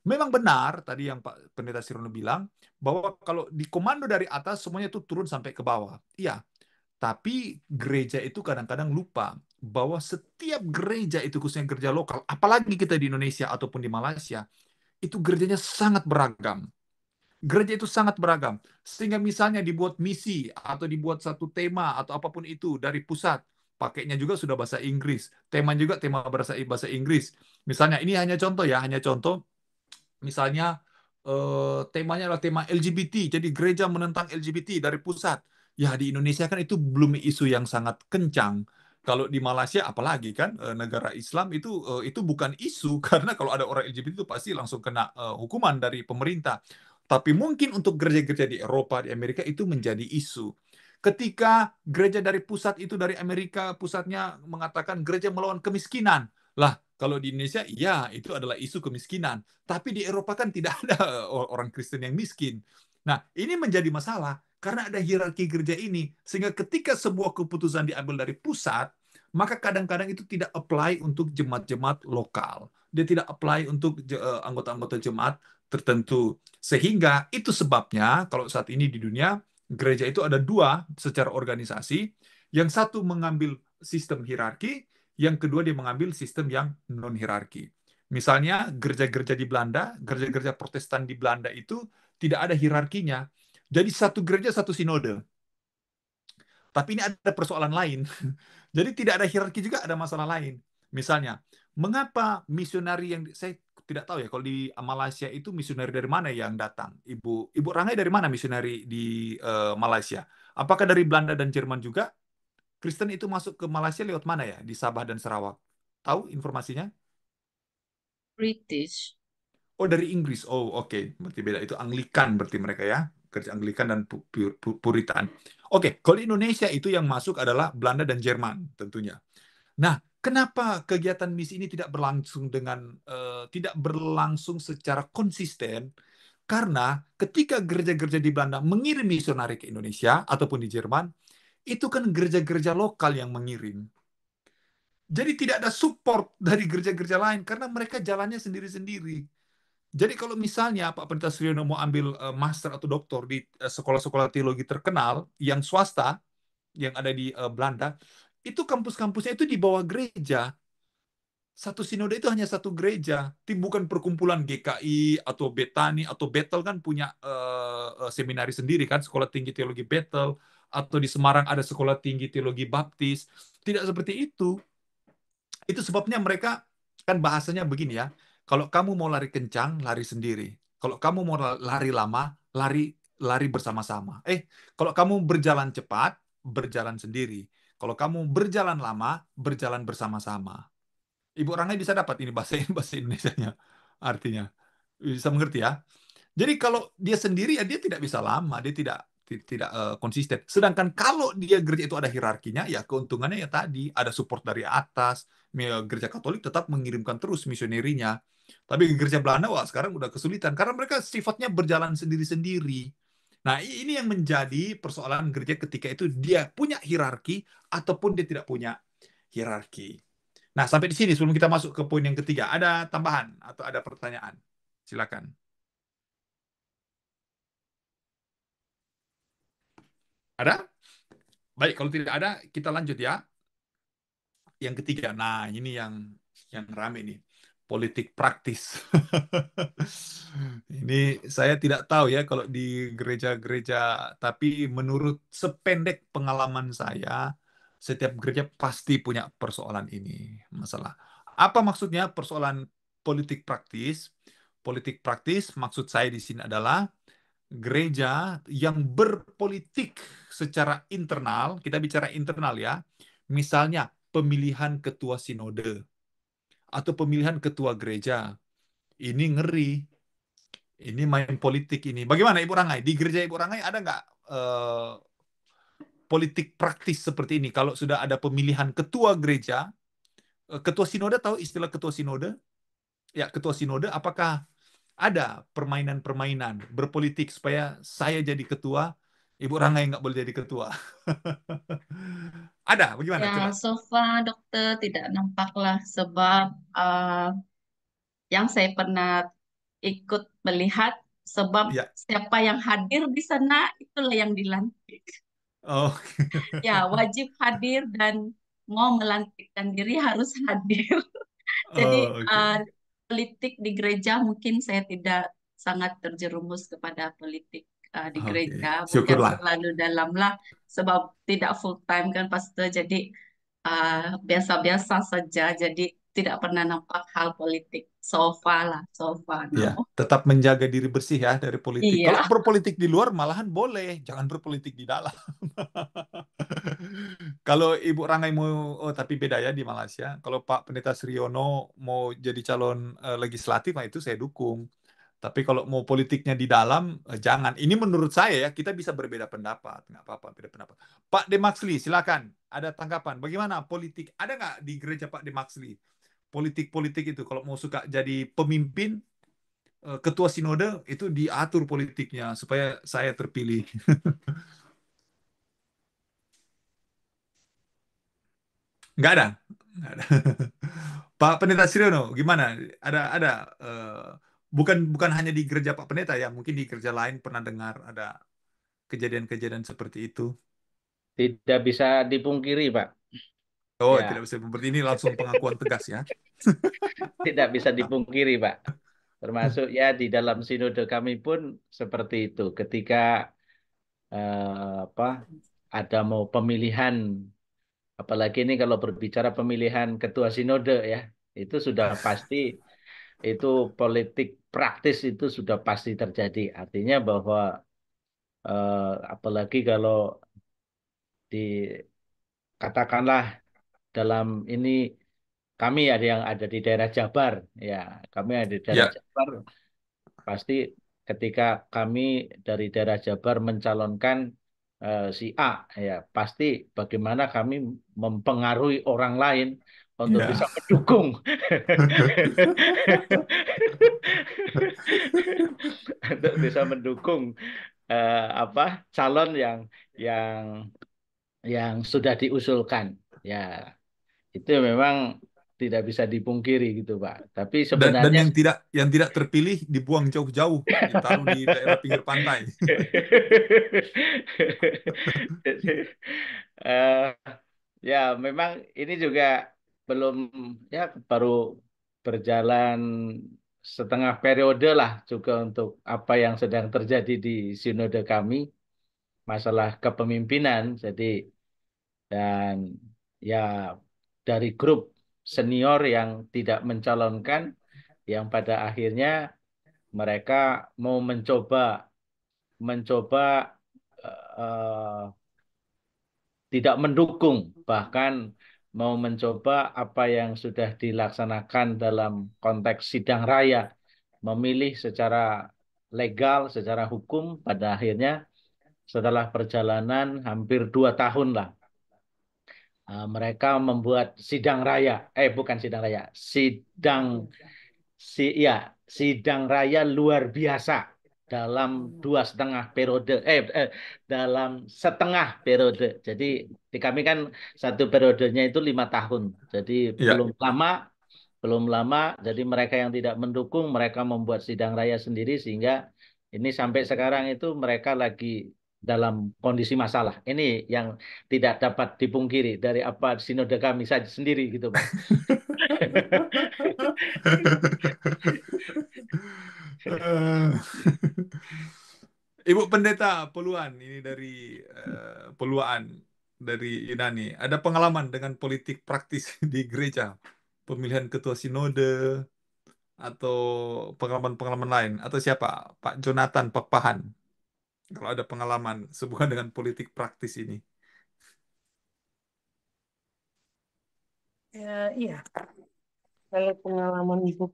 memang benar tadi yang Pak Pendeta Sirono bilang bahwa kalau di komando dari atas semuanya itu turun sampai ke bawah. Iya. Tapi gereja itu kadang-kadang lupa bahwa setiap gereja itu khususnya gereja lokal, apalagi kita di Indonesia ataupun di Malaysia, itu gerejanya sangat beragam. Gereja itu sangat beragam. Sehingga misalnya dibuat misi atau dibuat satu tema atau apa pun itu dari pusat, pakainya juga sudah bahasa Inggris. Tema juga tema bahasa bahasa Inggris. Misalnya ini hanya contoh ya, hanya contoh. Misalnya eh, temanya adalah tema LGBT. Jadi gereja menentang LGBT dari pusat. Ya di Indonesia kan itu belum isu yang sangat kencang. Kalau di Malaysia apalagi kan eh, negara Islam itu eh, itu bukan isu karena kalau ada orang LGBT itu pasti langsung kena hukuman dari pemerintah. Tapi mungkin untuk gereja-gereja di Eropa, di Amerika itu menjadi isu. Ketika gereja dari pusat itu dari Amerika, pusatnya mengatakan gereja melawan kemiskinan. Lah, kalau di Indonesia, ya itu adalah isu kemiskinan. Tapi di Eropa kan tidak ada orang Kristen yang miskin. Nah, ini menjadi masalah karena ada hierarki gereja ini. Sehingga ketika sebuah keputusan diambil dari pusat, maka kadang-kadang itu tidak apply untuk jemaat-jemaat lokal. Dia tidak apply untuk anggota-anggota jemaat tertentu. Sehingga itu sebabnya kalau saat ini di dunia gereja itu ada dua secara organisasi. Yang satu mengambil sistem hierarki, yang kedua dia mengambil sistem yang non hierarki. Misalnya gereja-gereja di Belanda, gereja-gereja Protestan di Belanda itu tidak ada hierarkinya. Jadi satu gereja satu sinode. Tapi ini ada persoalan lain. Jadi tidak ada hierarki juga ada masalah lain. Misalnya, mengapa misionari yang saya tidak tahu ya kalau di Malaysia itu misionari dari mana yang datang? Ibu Ibu Rangai dari mana misionari di uh, Malaysia? Apakah dari Belanda dan Jerman juga? Kristen itu masuk ke Malaysia lewat mana ya? Di Sabah dan Sarawak. Tahu informasinya? British. Oh, dari Inggris. Oh, oke. Okay. Berarti beda. Itu Anglikan berarti mereka ya. Kerja Anglikan dan Puritan. Oke, okay. kalau di Indonesia itu yang masuk adalah Belanda dan Jerman tentunya. Nah, kenapa kegiatan misi ini tidak berlangsung dengan uh, tidak berlangsung secara konsisten? Karena ketika gereja-gereja di Belanda mengirim misionari ke Indonesia ataupun di Jerman, itu kan gereja-gereja lokal yang mengirim. Jadi tidak ada support dari gereja-gereja lain karena mereka jalannya sendiri-sendiri. Jadi kalau misalnya Pak Pendeta Suryono mau ambil uh, master atau doktor di uh, sekolah-sekolah teologi terkenal yang swasta yang ada di uh, Belanda, itu kampus-kampusnya itu di bawah gereja. Satu sinode itu hanya satu gereja, bukan perkumpulan GKI atau Betani atau Betel kan punya uh, seminari sendiri kan, sekolah tinggi teologi Betel atau di Semarang ada sekolah tinggi teologi Baptis. Tidak seperti itu. Itu sebabnya mereka kan bahasanya begini ya kalau kamu mau lari kencang, lari sendiri. Kalau kamu mau lari lama, lari lari bersama-sama. Eh, kalau kamu berjalan cepat, berjalan sendiri. Kalau kamu berjalan lama, berjalan bersama-sama. Ibu orangnya bisa dapat ini bahasa bahasa Indonesia-nya. Artinya bisa mengerti ya. Jadi kalau dia sendiri ya dia tidak bisa lama, dia tidak tidak uh, konsisten. Sedangkan kalau dia gereja itu ada hierarkinya, ya keuntungannya ya tadi ada support dari atas. Gereja Katolik tetap mengirimkan terus misionerinya. Tapi gereja Belanda wah sekarang udah kesulitan karena mereka sifatnya berjalan sendiri-sendiri. Nah, ini yang menjadi persoalan gereja ketika itu dia punya hierarki ataupun dia tidak punya hierarki. Nah, sampai di sini sebelum kita masuk ke poin yang ketiga, ada tambahan atau ada pertanyaan? Silakan. Ada? Baik, kalau tidak ada, kita lanjut ya. Yang ketiga, nah ini yang yang rame nih politik praktis. Ini saya tidak tahu ya kalau di gereja-gereja, tapi menurut sependek pengalaman saya, setiap gereja pasti punya persoalan ini, masalah. Apa maksudnya persoalan politik praktis? Politik praktis maksud saya di sini adalah gereja yang berpolitik secara internal, kita bicara internal ya, misalnya pemilihan ketua sinode atau pemilihan ketua gereja. Ini ngeri. Ini main politik ini. Bagaimana Ibu Rangai? Di gereja Ibu Rangai ada nggak uh, politik praktis seperti ini? Kalau sudah ada pemilihan ketua gereja, uh, ketua sinode tahu istilah ketua sinode? Ya, ketua sinode apakah ada permainan-permainan berpolitik supaya saya jadi ketua, Ibu Rangai nggak boleh jadi ketua. Ada, bagaimana? Ya, Coba. so far dokter tidak nampaklah sebab uh, yang saya pernah ikut melihat sebab Ya. siapa yang hadir di sana itulah yang dilantik. Oh. Ya, wajib hadir dan mau melantikkan diri harus hadir. Jadi Oh, oke. uh, politik di gereja mungkin saya tidak sangat terjerumus kepada politik uh, di Oke, gereja, bukan terlalu dalam lah sebab tidak full time kan pastor jadi uh, biasa-biasa saja. Jadi tidak pernah nampak hal politik so far lah so far Ya, no. tetap menjaga diri bersih ya dari politik. Iya. Kalau berpolitik di luar malahan boleh, jangan berpolitik di dalam. Kalau Ibu Rangai mau, oh tapi beda ya di Malaysia. Kalau Pak Pendeta Suryono mau jadi calon eh, legislatif, nah itu saya dukung. Tapi kalau mau politiknya di dalam, eh, jangan. Ini menurut saya ya, kita bisa berbeda pendapat. Nggak apa-apa, beda pendapat. Pak Demaksli, silakan. Ada tanggapan. Bagaimana politik? Ada nggak di gereja Pak Demaksli? Politik-politik itu, kalau mau suka jadi pemimpin, eh, ketua sinode, itu diatur politiknya supaya saya terpilih. Nggak ada. Nggak ada. Pak Pendeta Siriono, gimana? Ada ada eh, bukan bukan hanya di gereja Pak Pendeta ya, mungkin di gereja lain pernah dengar ada kejadian-kejadian seperti itu. Tidak bisa dipungkiri, Pak. Oh, Ya. tidak bisa seperti ini langsung pengakuan tegas ya. Tidak bisa dipungkiri, Pak. Termasuk ya di dalam sinode kami pun seperti itu. Ketika eh, apa ada mau pemilihan, apalagi ini kalau berbicara pemilihan ketua sinode ya, itu sudah pasti itu politik praktis itu sudah pasti terjadi. Artinya bahwa eh, apalagi kalau di katakanlah dalam ini kami ada yang ada di daerah Jabar. Ya kami ada di daerah Ya. Jabar. Pasti ketika kami dari daerah Jabar mencalonkan eh, si A ya pasti bagaimana kami mempengaruhi orang lain untuk Ya. bisa mendukung. Untuk bisa mendukung eh, apa calon yang yang yang sudah diusulkan. Ya itu memang tidak bisa dipungkiri gitu Pak tapi Dan dan sebenarnya yang tidak yang tidak terpilih dibuang jauh-jauh, ditaruh di daerah pinggir pantai. Eh, ya memang ini juga belum ya baru berjalan setengah periode lah juga untuk apa yang sedang terjadi di sinode kami masalah kepemimpinan jadi dan ya dari grup senior yang tidak mencalonkan yang pada akhirnya mereka mau mencoba mencoba eh, tidak mendukung bahkan mau mencoba apa yang sudah dilaksanakan dalam konteks sidang raya memilih secara legal secara hukum pada akhirnya setelah perjalanan hampir dua tahun lah Uh, mereka membuat sidang raya, eh bukan sidang raya, sidang si ya sidang raya luar biasa dalam dua setengah periode, eh, eh dalam setengah periode. Jadi di kami kan satu periodenya itu lima tahun, jadi Ya. belum lama, belum lama. Jadi mereka yang tidak mendukung, mereka membuat sidang raya sendiri sehingga ini sampai sekarang itu mereka lagi dalam kondisi masalah. Ini yang tidak dapat dipungkiri dari apa sinode kami saja sendiri gitu, Pak. Eh, Ibu Pendeta Peluan ini dari eh, Peluan dari Yunani. Ada pengalaman dengan politik praktis di gereja, pemilihan ketua sinode atau pengalaman-pengalaman lain atau siapa? Pak Jonathan Papahan. Kalau ada pengalaman sehubungan dengan politik praktis ini. Ya, iya. Kalau pengalaman itu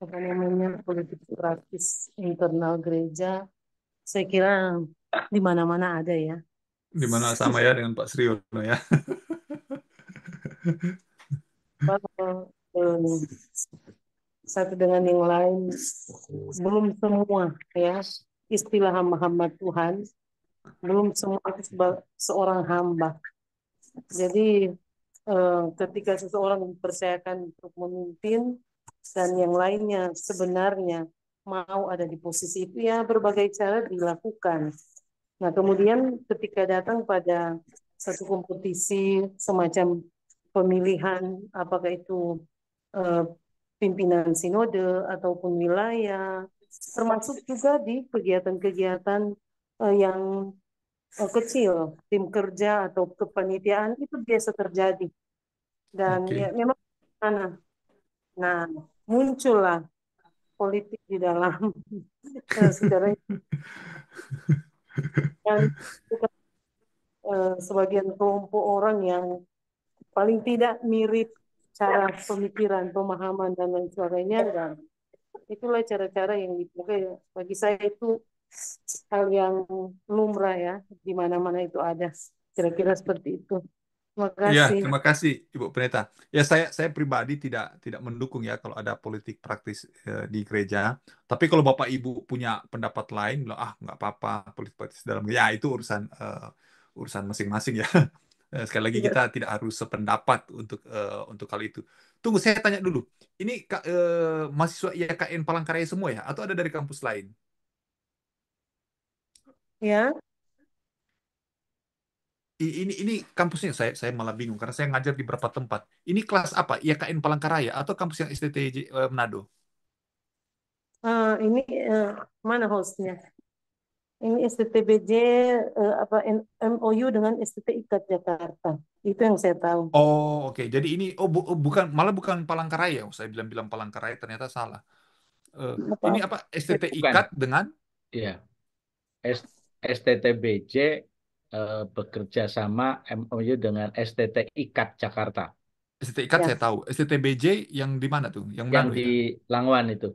apa namanya politik praktis internal gereja, saya kira di mana-mana ada ya. Di mana sama ya dengan Pak Sriono ya. Eh, satu dengan yang lain belum semua ya istilah hamba-hamba Tuhan belum semua seorang hamba. Jadi eh, ketika seseorang dipercayakan untuk memimpin dan yang lainnya sebenarnya mau ada di posisi itu ya berbagai cara dilakukan. Nah kemudian ketika datang pada satu kompetisi semacam pemilihan apakah itu eh, pimpinan sinode ataupun wilayah termasuk juga di kegiatan-kegiatan eh, yang eh, kecil tim kerja atau kepanitiaan itu biasa terjadi. Dan Oke. ya memang mana nah muncullah politik di dalam eh, dan bukan, eh, sebagian kelompok orang yang paling tidak mirip cara pemikiran, pemahaman dan lain sebagainya dan itulah cara-cara yang dipakai bagi saya itu hal yang lumrah ya di mana-mana itu ada kira-kira seperti itu. Terima Iya, kasih. terima kasih Ibu Pendeta. Ya saya saya pribadi tidak tidak mendukung ya kalau ada politik praktis eh, di gereja. Tapi kalau Bapak Ibu punya pendapat lain, bilang, ah nggak apa-apa politik praktis dalam gereja, ya itu urusan eh, urusan masing-masing ya. Eh, Sekali lagi Iya. kita tidak harus sependapat untuk eh, untuk hal itu. Tunggu saya tanya dulu. Ini eh, mahasiswa IAKN Palangkaraya semua ya atau ada dari kampus lain? Ya, I- Ini ini kampusnya saya saya malah bingung karena saya ngajar di beberapa tempat. Ini kelas apa? IAKN Palangkaraya atau kampus yang STTJ eh, Manado? Eh, ini eh, mana hostnya? Ini STTBJ eh, apa MOU dengan STT Ikat Jakarta. Itu yang saya tahu. Oh, oke. Jadi ini oh, bu- oh, bukan malah bukan Palangkaraya. Oh, saya bilang-bilang Palangkaraya ternyata salah. Eh, Apa? ini apa? STT Bukan. Ikat dengan Iya. S- STTBJ eh, bekerja sama MOU dengan STT Ikat Jakarta STT Ikat Ya. saya tahu. STTBJ yang di mana tuh? Yang yang Manado itu? di Langwan itu.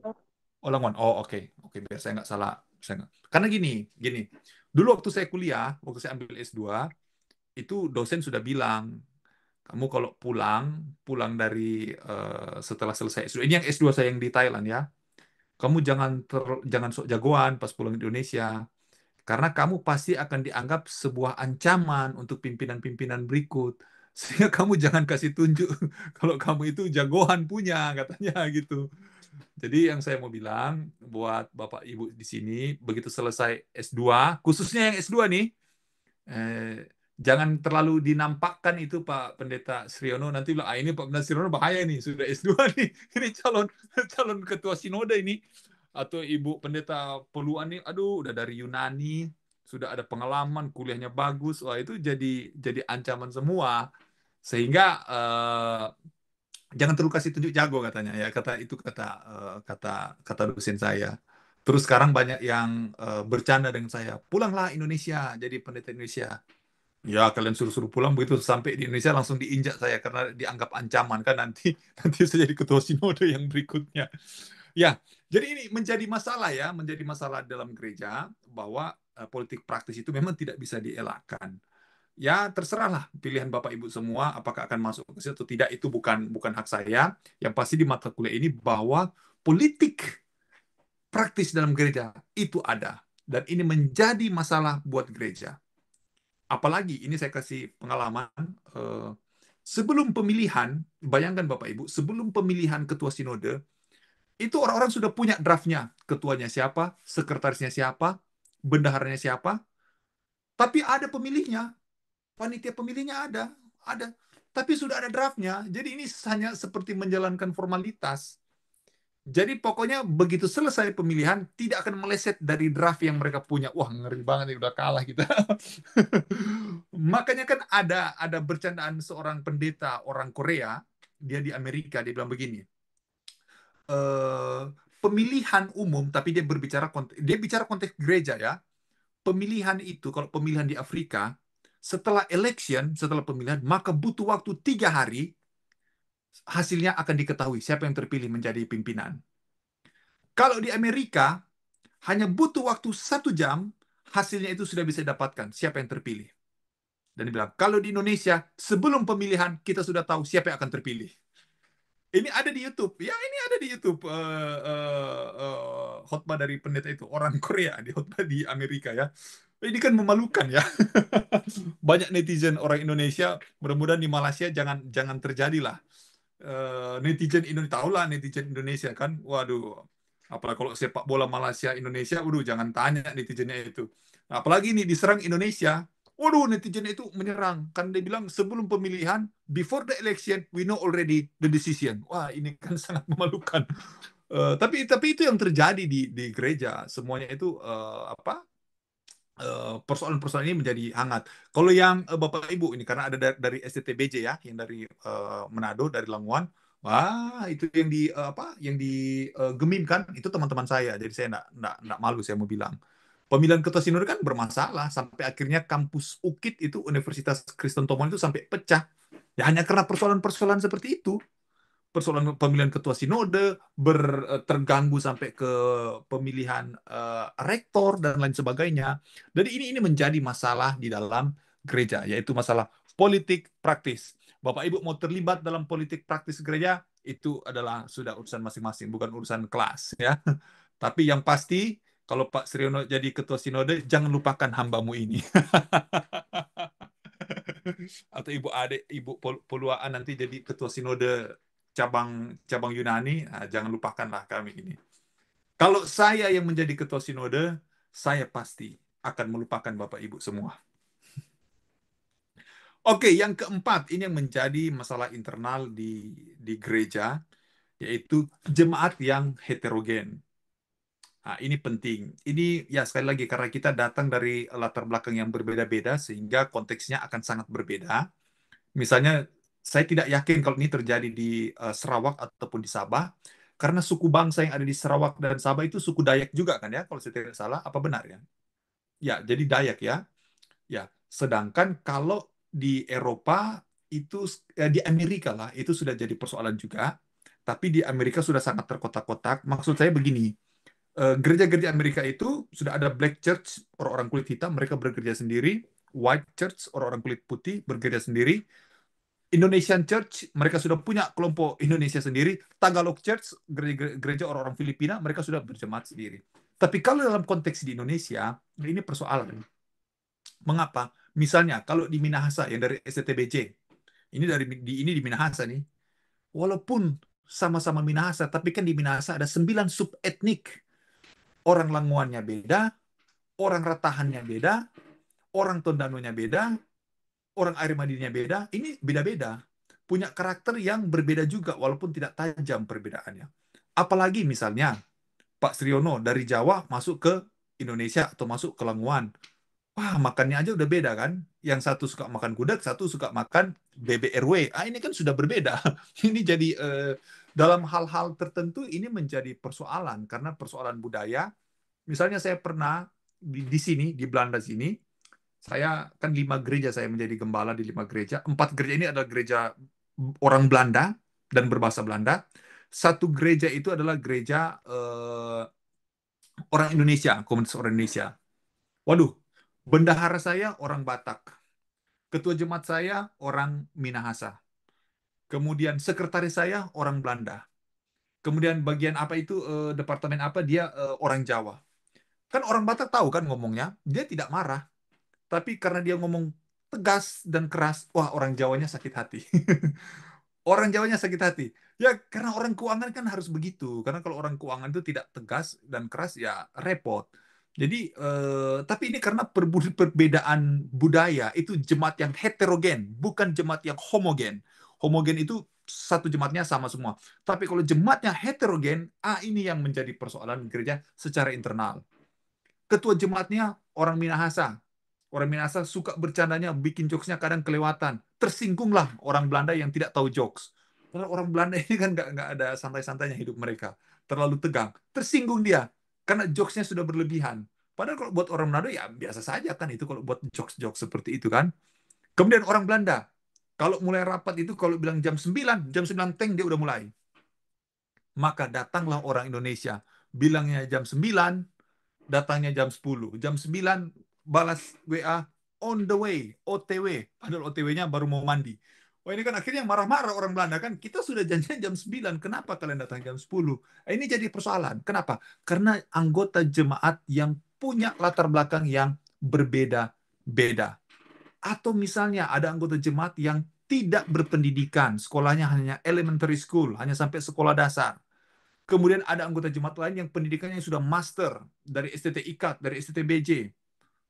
Oh, Langwan. Oh, oke. Oke, biar saya nggak salah. Saya. Karena gini, gini. Dulu waktu saya kuliah, waktu saya ambil S2, itu dosen sudah bilang, kamu kalau pulang, pulang dari eh, setelah selesai S2. Ini yang S2 saya yang di Thailand ya. Kamu jangan ter- jangan sok jagoan pas pulang ke Indonesia. Karena kamu pasti akan dianggap sebuah ancaman untuk pimpinan-pimpinan berikut. Sehingga kamu jangan kasih tunjuk kalau kamu itu jagoan punya, katanya gitu. Jadi yang saya mau bilang buat Bapak Ibu di sini, begitu selesai S2, khususnya yang S2 nih, eh, jangan terlalu dinampakkan itu Pak Pendeta Sriono. Nanti bilang ah ini Pak Pendeta Sriono bahaya nih sudah S2 nih. Ini calon calon ketua sinode ini atau Ibu Pendeta Poluan nih aduh udah dari Yunani sudah ada pengalaman kuliahnya bagus. Wah itu jadi jadi ancaman semua. Sehingga eh, jangan terlalu kasih tunjuk jago katanya ya kata itu kata eh, kata kata dosen saya terus sekarang banyak yang eh, bercanda dengan saya pulanglah Indonesia jadi pendeta Indonesia Ya, kalian suruh-suruh pulang begitu sampai di Indonesia langsung diinjak saya karena dianggap ancaman kan nanti nanti saya jadi ketua sinode yang berikutnya. Ya, jadi ini menjadi masalah ya, menjadi masalah dalam gereja bahwa eh, politik praktis itu memang tidak bisa dielakkan. Ya, terserahlah pilihan Bapak Ibu semua apakah akan masuk ke situ atau tidak itu bukan bukan hak saya. Yang pasti di mata kuliah ini bahwa politik praktis dalam gereja itu ada. Dan ini menjadi masalah buat gereja. Apalagi ini saya kasih pengalaman eh, sebelum pemilihan bayangkan Bapak Ibu sebelum pemilihan ketua sinode itu orang-orang sudah punya draftnya. Ketuanya siapa sekretarisnya siapa bendaharanya siapa. Tapi ada pemilihnya panitia pemilihnya ada ada tapi sudah ada draftnya jadi ini hanya seperti menjalankan formalitas jadi pokoknya begitu selesai pemilihan tidak akan meleset dari draft yang mereka punya. Wah ngeri banget nih udah kalah kita. Makanya kan ada ada bercandaan seorang pendeta orang Korea, dia di Amerika dia bilang begini. eh, pemilihan umum tapi dia berbicara konteks, dia bicara konteks gereja ya. Pemilihan itu kalau pemilihan di Afrika setelah election, setelah pemilihan maka butuh waktu tiga hari hasilnya akan diketahui siapa yang terpilih menjadi pimpinan. Kalau di Amerika hanya butuh waktu satu jam, hasilnya itu sudah bisa didapatkan siapa yang terpilih. Dan dibilang kalau di Indonesia sebelum pemilihan kita sudah tahu siapa yang akan terpilih. Ini ada di YouTube. Ya ini ada di YouTube eh, eh, eh, khotbah dari pendeta itu orang Korea di khotbah di Amerika ya. Ini kan memalukan ya. Banyak netizen orang Indonesia, mudah-mudahan di Malaysia jangan jangan terjadilah. Eh, netizen Indonesia tahu lah netizen Indonesia kan. Waduh apalagi kalau sepak bola Malaysia Indonesia waduh jangan tanya netizennya itu. Nah, apalagi ini diserang Indonesia waduh netizen itu menyerang. Kan dia bilang sebelum pemilihan before the election we know already the decision. Wah ini kan sangat memalukan. Eh, tapi tapi itu yang terjadi di di gereja. Semuanya itu eh, apa persoalan-persoalan ini menjadi hangat. Kalau yang eh, Bapak Ibu ini karena ada dari, dari STTBJ ya, yang dari eh, Manado, dari Lamongan, wah itu yang di eh, apa, yang di eh, Gemim kan, itu teman-teman saya. Jadi saya enggak, enggak, enggak malu saya mau bilang. Pemilihan ketua sinode kan bermasalah sampai akhirnya kampus UKIT itu Universitas Kristen Tomon itu sampai pecah. Ya hanya karena persoalan-persoalan seperti itu persoalan pemilihan ketua sinode ber, eh, terganggu sampai ke pemilihan eh, rektor dan lain sebagainya. Jadi ini ini menjadi masalah di dalam gereja yaitu masalah politik praktis. Bapak Ibu mau terlibat dalam politik praktis gereja itu adalah sudah urusan masing-masing bukan urusan kelas ya. Tapi yang pasti kalau Pak Sriono jadi ketua sinode jangan lupakan hambamu ini. Atau Ibu Ade, Ibu Pol- Poluaan nanti jadi ketua sinode cabang cabang Yunani, nah, jangan lupakanlah kami ini. Kalau saya yang menjadi ketua sinode, saya pasti akan melupakan Bapak Ibu semua. Oke, yang keempat ini yang menjadi masalah internal di di gereja, yaitu jemaat yang heterogen. Nah, ini penting. Ini ya sekali lagi karena kita datang dari latar belakang yang berbeda-beda sehingga konteksnya akan sangat berbeda. Misalnya saya tidak yakin kalau ini terjadi di uh, Sarawak ataupun di Sabah karena suku bangsa yang ada di Sarawak dan Sabah itu suku Dayak juga kan ya kalau saya tidak salah apa benar ya? Ya, jadi Dayak ya. Ya, sedangkan kalau di Eropa itu eh, di Amerika lah itu sudah jadi persoalan juga. Tapi di Amerika sudah sangat terkotak-kotak. Maksud saya begini, Eh, gereja-gereja Amerika itu sudah ada black church orang-orang kulit hitam mereka bekerja sendiri white church orang-orang kulit putih bekerja sendiri Indonesian Church mereka sudah punya kelompok Indonesia sendiri. Tagalog Church gereja orang-orang Filipina mereka sudah berjemaat sendiri. Tapi kalau dalam konteks di Indonesia ini persoalan. Mengapa? Misalnya kalau di Minahasa yang dari STTBJ ini dari di ini di Minahasa nih. Walaupun sama-sama Minahasa tapi kan di Minahasa ada sembilan sub etnik orang Languannya beda, orang Ratahannya beda, orang Tondanonya beda, orang Air Madinya beda, ini beda-beda. Punya karakter yang berbeda juga walaupun tidak tajam perbedaannya. Apalagi misalnya Pak Sriono dari Jawa masuk ke Indonesia atau masuk ke Languan. Wah, makannya aja udah beda kan? Yang satu suka makan gudeg, satu suka makan BBRW. Ah, ini kan sudah berbeda. ini jadi eh, dalam hal-hal tertentu ini menjadi persoalan karena persoalan budaya. Misalnya saya pernah di, di sini di Belanda sini, saya kan lima gereja saya menjadi gembala di lima gereja. Empat gereja ini adalah gereja orang Belanda dan berbahasa Belanda. Satu gereja itu adalah gereja uh, orang Indonesia, komunitas orang Indonesia. Waduh, bendahara saya orang Batak. Ketua jemaat saya orang Minahasa Kemudian sekretaris saya orang Belanda. Kemudian bagian apa itu uh, departemen apa dia uh, orang Jawa. Kan orang Batak tahu kan ngomongnya, dia tidak marah. Tapi karena dia ngomong tegas dan keras, wah orang Jawanya sakit hati. orang Jawanya sakit hati. Ya karena orang keuangan kan harus begitu. Karena kalau orang keuangan itu tidak tegas dan keras ya repot. Jadi, eh, tapi ini karena perbedaan budaya itu jemaat yang heterogen, bukan jemaat yang homogen homogen itu satu jemaatnya sama semua. Tapi kalau jemaatnya heterogen, ah ini yang menjadi persoalan gereja secara internal. Ketua jemaatnya orang Minahasa. Orang Minahasa suka bercandanya, bikin jokesnya kadang kelewatan. Tersinggunglah orang Belanda yang tidak tahu jokes. Karena orang Belanda ini kan nggak nggak ada santai-santainya hidup mereka. Terlalu tegang. Tersinggung dia. Karena jokesnya sudah berlebihan. Padahal kalau buat orang Manado ya biasa saja kan itu kalau buat jokes-jokes seperti itu kan. Kemudian orang Belanda, kalau mulai rapat itu kalau bilang jam 9, jam 9 teng dia udah mulai. Maka datanglah orang Indonesia. Bilangnya jam 9, datangnya jam 10. Jam 9 balas WA on the way, OTW. Padahal OTW-nya baru mau mandi. Wah ini kan akhirnya marah-marah orang Belanda kan. Kita sudah janjian jam 9, kenapa kalian datang jam 10? Nah, ini jadi persoalan. Kenapa? Karena anggota jemaat yang punya latar belakang yang berbeda-beda. Atau misalnya ada anggota jemaat yang tidak berpendidikan, sekolahnya hanya elementary school, hanya sampai sekolah dasar. Kemudian ada anggota jemaat lain yang pendidikannya sudah master dari STT IKAT, dari STTBJ,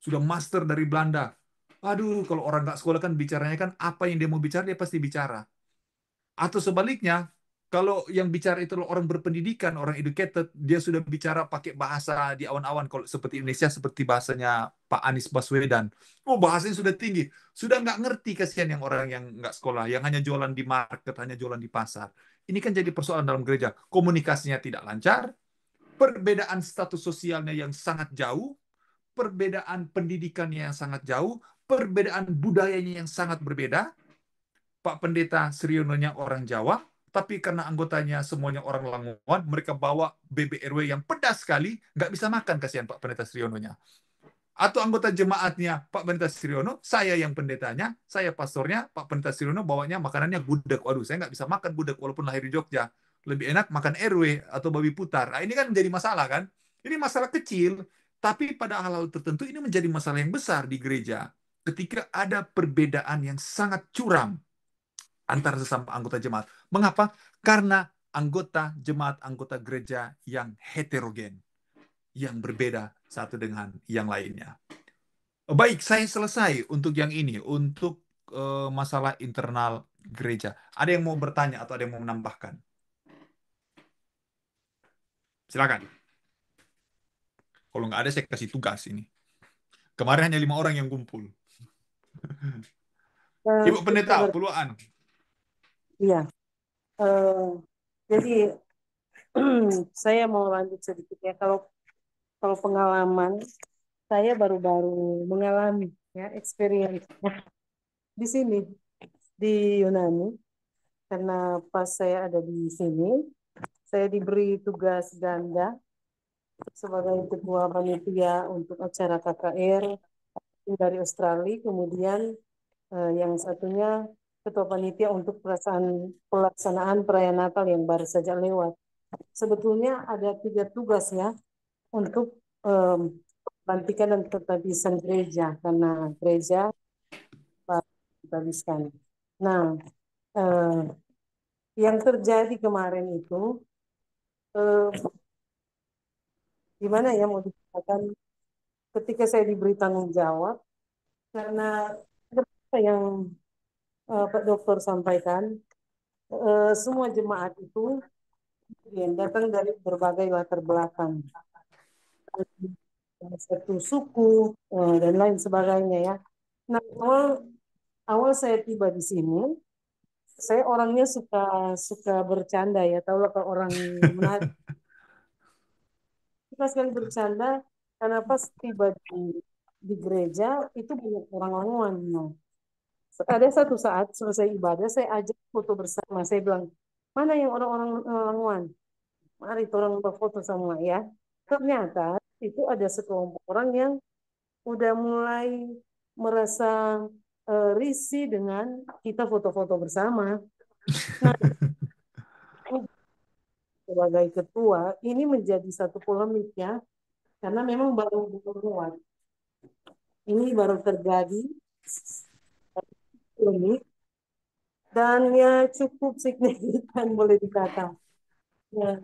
sudah master dari Belanda. Aduh, kalau orang nggak sekolah kan bicaranya kan apa yang dia mau bicara dia pasti bicara. Atau sebaliknya, kalau yang bicara itu orang berpendidikan, orang educated, dia sudah bicara pakai bahasa di awan-awan kalau seperti Indonesia seperti bahasanya Pak Anies Baswedan. Oh bahasanya sudah tinggi, sudah nggak ngerti kasihan yang orang yang nggak sekolah, yang hanya jualan di market, hanya jualan di pasar. Ini kan jadi persoalan dalam gereja. Komunikasinya tidak lancar, perbedaan status sosialnya yang sangat jauh, perbedaan pendidikannya yang sangat jauh, perbedaan budayanya yang sangat berbeda. Pak Pendeta Sriononya orang Jawa, tapi karena anggotanya semuanya orang Languan, mereka bawa BBRW yang pedas sekali, nggak bisa makan kasihan Pak Pendeta Sriononya. Atau anggota jemaatnya Pak Pendeta Sriono, saya yang pendetanya, saya pastornya, Pak Pendeta Sriono bawanya makanannya gudeg. Waduh, saya nggak bisa makan gudeg walaupun lahir di Jogja. Lebih enak makan RW atau babi putar. Nah, ini kan menjadi masalah kan? Ini masalah kecil, tapi pada hal-hal tertentu ini menjadi masalah yang besar di gereja. Ketika ada perbedaan yang sangat curam antara sesama anggota jemaat. Mengapa? Karena anggota jemaat, anggota gereja yang heterogen, yang berbeda satu dengan yang lainnya. Baik, saya selesai untuk yang ini, untuk uh, masalah internal gereja. Ada yang mau bertanya atau ada yang mau menambahkan? Silakan. Kalau nggak ada saya kasih tugas ini. Kemarin hanya lima orang yang kumpul. Eh, Ibu pendeta, puluhan. Iya. Eh, jadi saya mau lanjut sedikit ya. Kalau kalau pengalaman saya baru-baru mengalami ya experience di sini di Yunani karena pas saya ada di sini saya diberi tugas ganda sebagai ketua panitia untuk acara KKR dari Australia kemudian eh, yang satunya ketua panitia untuk pelaksanaan, pelaksanaan perayaan Natal yang baru saja lewat. Sebetulnya ada tiga tugas ya untuk um, pelantikan dan ketabiskan gereja karena gereja ketabiskan. Nah, eh, yang terjadi kemarin itu eh, gimana ya mau dikatakan ketika saya diberi tanggung jawab karena apa yang uh, Pak Dokter sampaikan, uh, semua jemaat itu yang datang dari berbagai latar belakang, satu suku uh, dan lain sebagainya ya. Nah awal awal saya tiba di sini, saya orangnya suka suka bercanda ya, tahu kalau orang menarik. suka sekali bercanda karena pas tiba di di gereja itu banyak orang lawan. Nah, ada satu saat selesai ibadah saya ajak foto bersama. Saya bilang mana yang orang-orang Languan mari orang berfoto sama ya. Ternyata itu ada sekelompok orang yang udah mulai merasa uh, risih dengan kita foto-foto bersama. Nah sebagai ketua ini menjadi satu polemik ya karena memang baru baru ini baru terjadi ini dan ya cukup signifikan boleh dikata. Ya.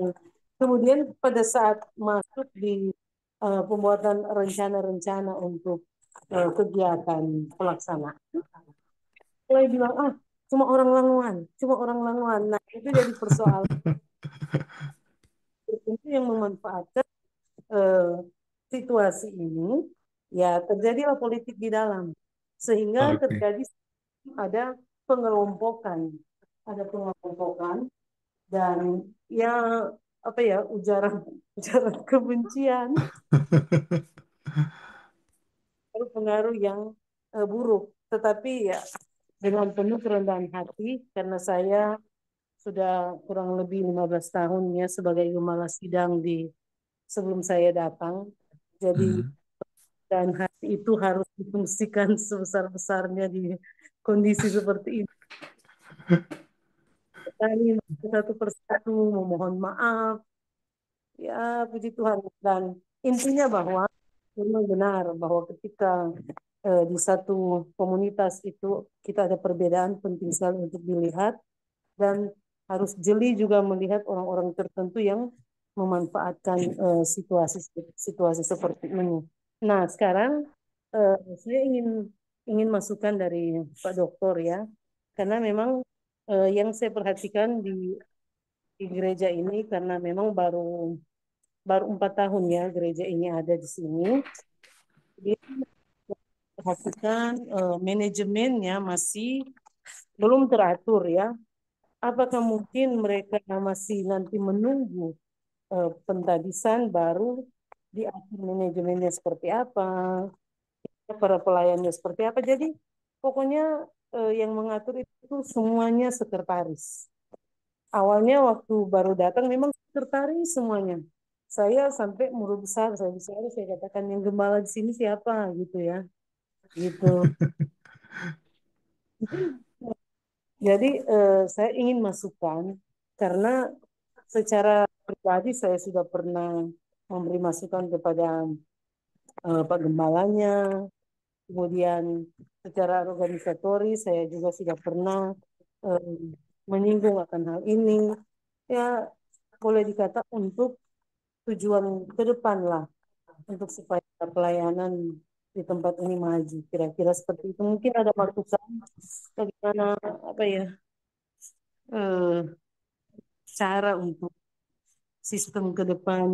Kemudian pada saat masuk di uh, pembuatan rencana-rencana untuk uh, kegiatan pelaksanaan, mulai bilang ah cuma orang Languan, cuma orang Languan. Nah itu jadi persoalan. itu yang memanfaatkan uh, situasi ini, ya terjadilah politik di dalam, sehingga okay. terjadi ada pengelompokan, ada pengelompokan dan ya apa ya ujaran ujaran kebencian pengaruh yang uh, buruk. Tetapi ya dengan penuh kerendahan hati karena saya sudah kurang lebih 15 tahun ya sebagai gembala sidang di sebelum saya datang. Jadi hmm. dan hati itu harus difungsikan sebesar-besarnya di kondisi seperti ini. Kami satu persatu memohon maaf. Ya, puji Tuhan. Dan intinya bahwa memang benar bahwa ketika eh, di satu komunitas itu kita ada perbedaan penting sekali untuk dilihat dan harus jeli juga melihat orang-orang tertentu yang memanfaatkan eh, situasi situasi seperti ini. Nah, sekarang eh, saya ingin ingin masukan dari Pak Dokter ya, karena memang eh, yang saya perhatikan di, di gereja ini karena memang baru baru empat tahun ya gereja ini ada di sini. Jadi perhatikan eh, manajemennya masih belum teratur ya. Apakah mungkin mereka masih nanti menunggu eh, pentadisan baru diatur manajemennya seperti apa? para pelayannya seperti apa. Jadi pokoknya eh, yang mengatur itu semuanya sekretaris. Awalnya waktu baru datang memang sekretaris semuanya. Saya sampai murid besar, saya bisa saya katakan yang gembala di sini siapa gitu ya. Gitu. Jadi eh, saya ingin masukkan karena secara pribadi saya sudah pernah memberi masukan kepada uh, Pak Gembalanya, Kemudian secara organisatoris saya juga sudah pernah um, menyinggung akan hal ini. Ya boleh dikata untuk tujuan ke depan lah untuk supaya pelayanan di tempat ini maju. Kira-kira seperti itu. Mungkin ada masukan bagaimana apa ya uh, cara untuk sistem ke depan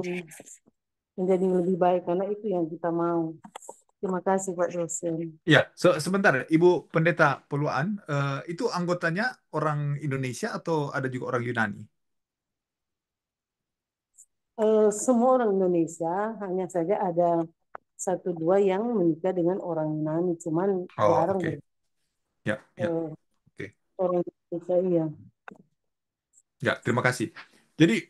menjadi lebih baik karena itu yang kita mau. Terima kasih Pak dosen. Ya, se- sebentar, Ibu Pendeta Puluhan, eh, itu anggotanya orang Indonesia atau ada juga orang Yunani? Eh, semua orang Indonesia, hanya saja ada satu dua yang menikah dengan orang Yunani, cuman Oh, jarang oke. ber- Ya, ya, eh, oke. orang Indonesia iya. Ya, terima kasih. Jadi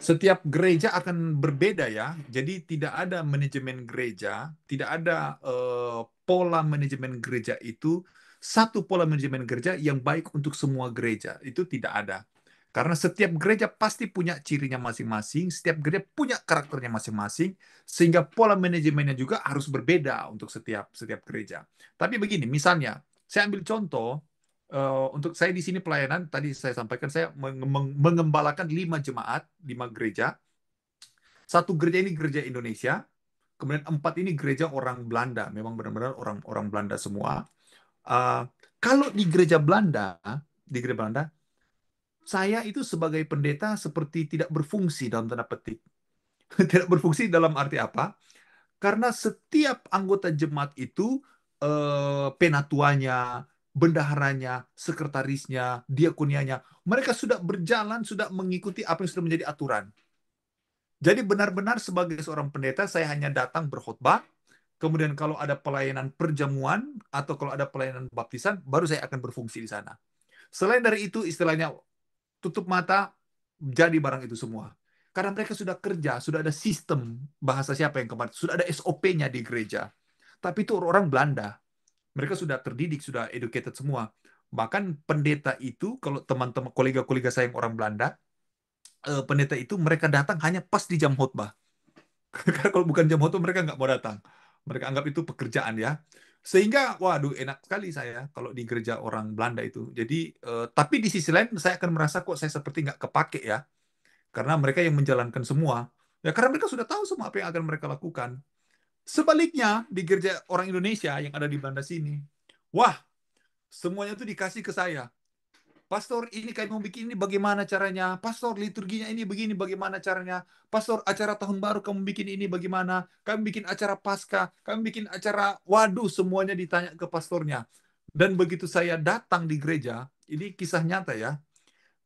setiap gereja akan berbeda ya. Jadi tidak ada manajemen gereja, tidak ada eh, pola manajemen gereja itu satu pola manajemen gereja yang baik untuk semua gereja. Itu tidak ada. Karena setiap gereja pasti punya cirinya masing-masing, setiap gereja punya karakternya masing-masing, sehingga pola manajemennya juga harus berbeda untuk setiap setiap gereja. Tapi begini, misalnya, saya ambil contoh eh, untuk saya di sini pelayanan tadi saya sampaikan saya menge- meng- mengembalakan lima jemaat, lima gereja. Satu gereja ini gereja Indonesia, kemudian empat ini gereja orang Belanda, memang benar-benar orang orang Belanda semua. Eh, kalau di gereja Belanda, di gereja Belanda, saya itu sebagai pendeta seperti tidak berfungsi dalam tanda petik. tidak berfungsi dalam arti apa? Karena setiap anggota jemaat itu eh, penatuanya, bendaharanya, sekretarisnya, diakonianya, mereka sudah berjalan, sudah mengikuti apa yang sudah menjadi aturan. Jadi benar-benar sebagai seorang pendeta saya hanya datang berkhutbah, kemudian kalau ada pelayanan perjamuan atau kalau ada pelayanan baptisan, baru saya akan berfungsi di sana. Selain dari itu istilahnya tutup mata, jadi barang itu semua. Karena mereka sudah kerja, sudah ada sistem bahasa siapa yang kemarin, sudah ada SOP-nya di gereja. Tapi itu orang Belanda. Mereka sudah terdidik, sudah educated semua. Bahkan pendeta itu, kalau teman-teman kolega-kolega saya yang orang Belanda, eh, pendeta itu mereka datang hanya pas di jam khotbah. Karena kalau bukan jam khotbah mereka nggak mau datang. Mereka anggap itu pekerjaan ya. Sehingga, waduh, enak sekali saya kalau di gereja orang Belanda itu. Jadi, eh, tapi di sisi lain saya akan merasa kok saya seperti nggak kepake ya. Karena mereka yang menjalankan semua. Ya karena mereka sudah tahu semua apa yang akan mereka lakukan. Sebaliknya, di gereja orang Indonesia yang ada di Belanda sini, wah, semuanya itu dikasih ke saya. Pastor, ini kami mau bikin ini bagaimana caranya? Pastor, liturginya ini begini bagaimana caranya? Pastor, acara tahun baru kamu bikin ini bagaimana? Kami bikin acara pasca, kami bikin acara, waduh, semuanya ditanya ke pastornya. Dan begitu saya datang di gereja, ini kisah nyata ya.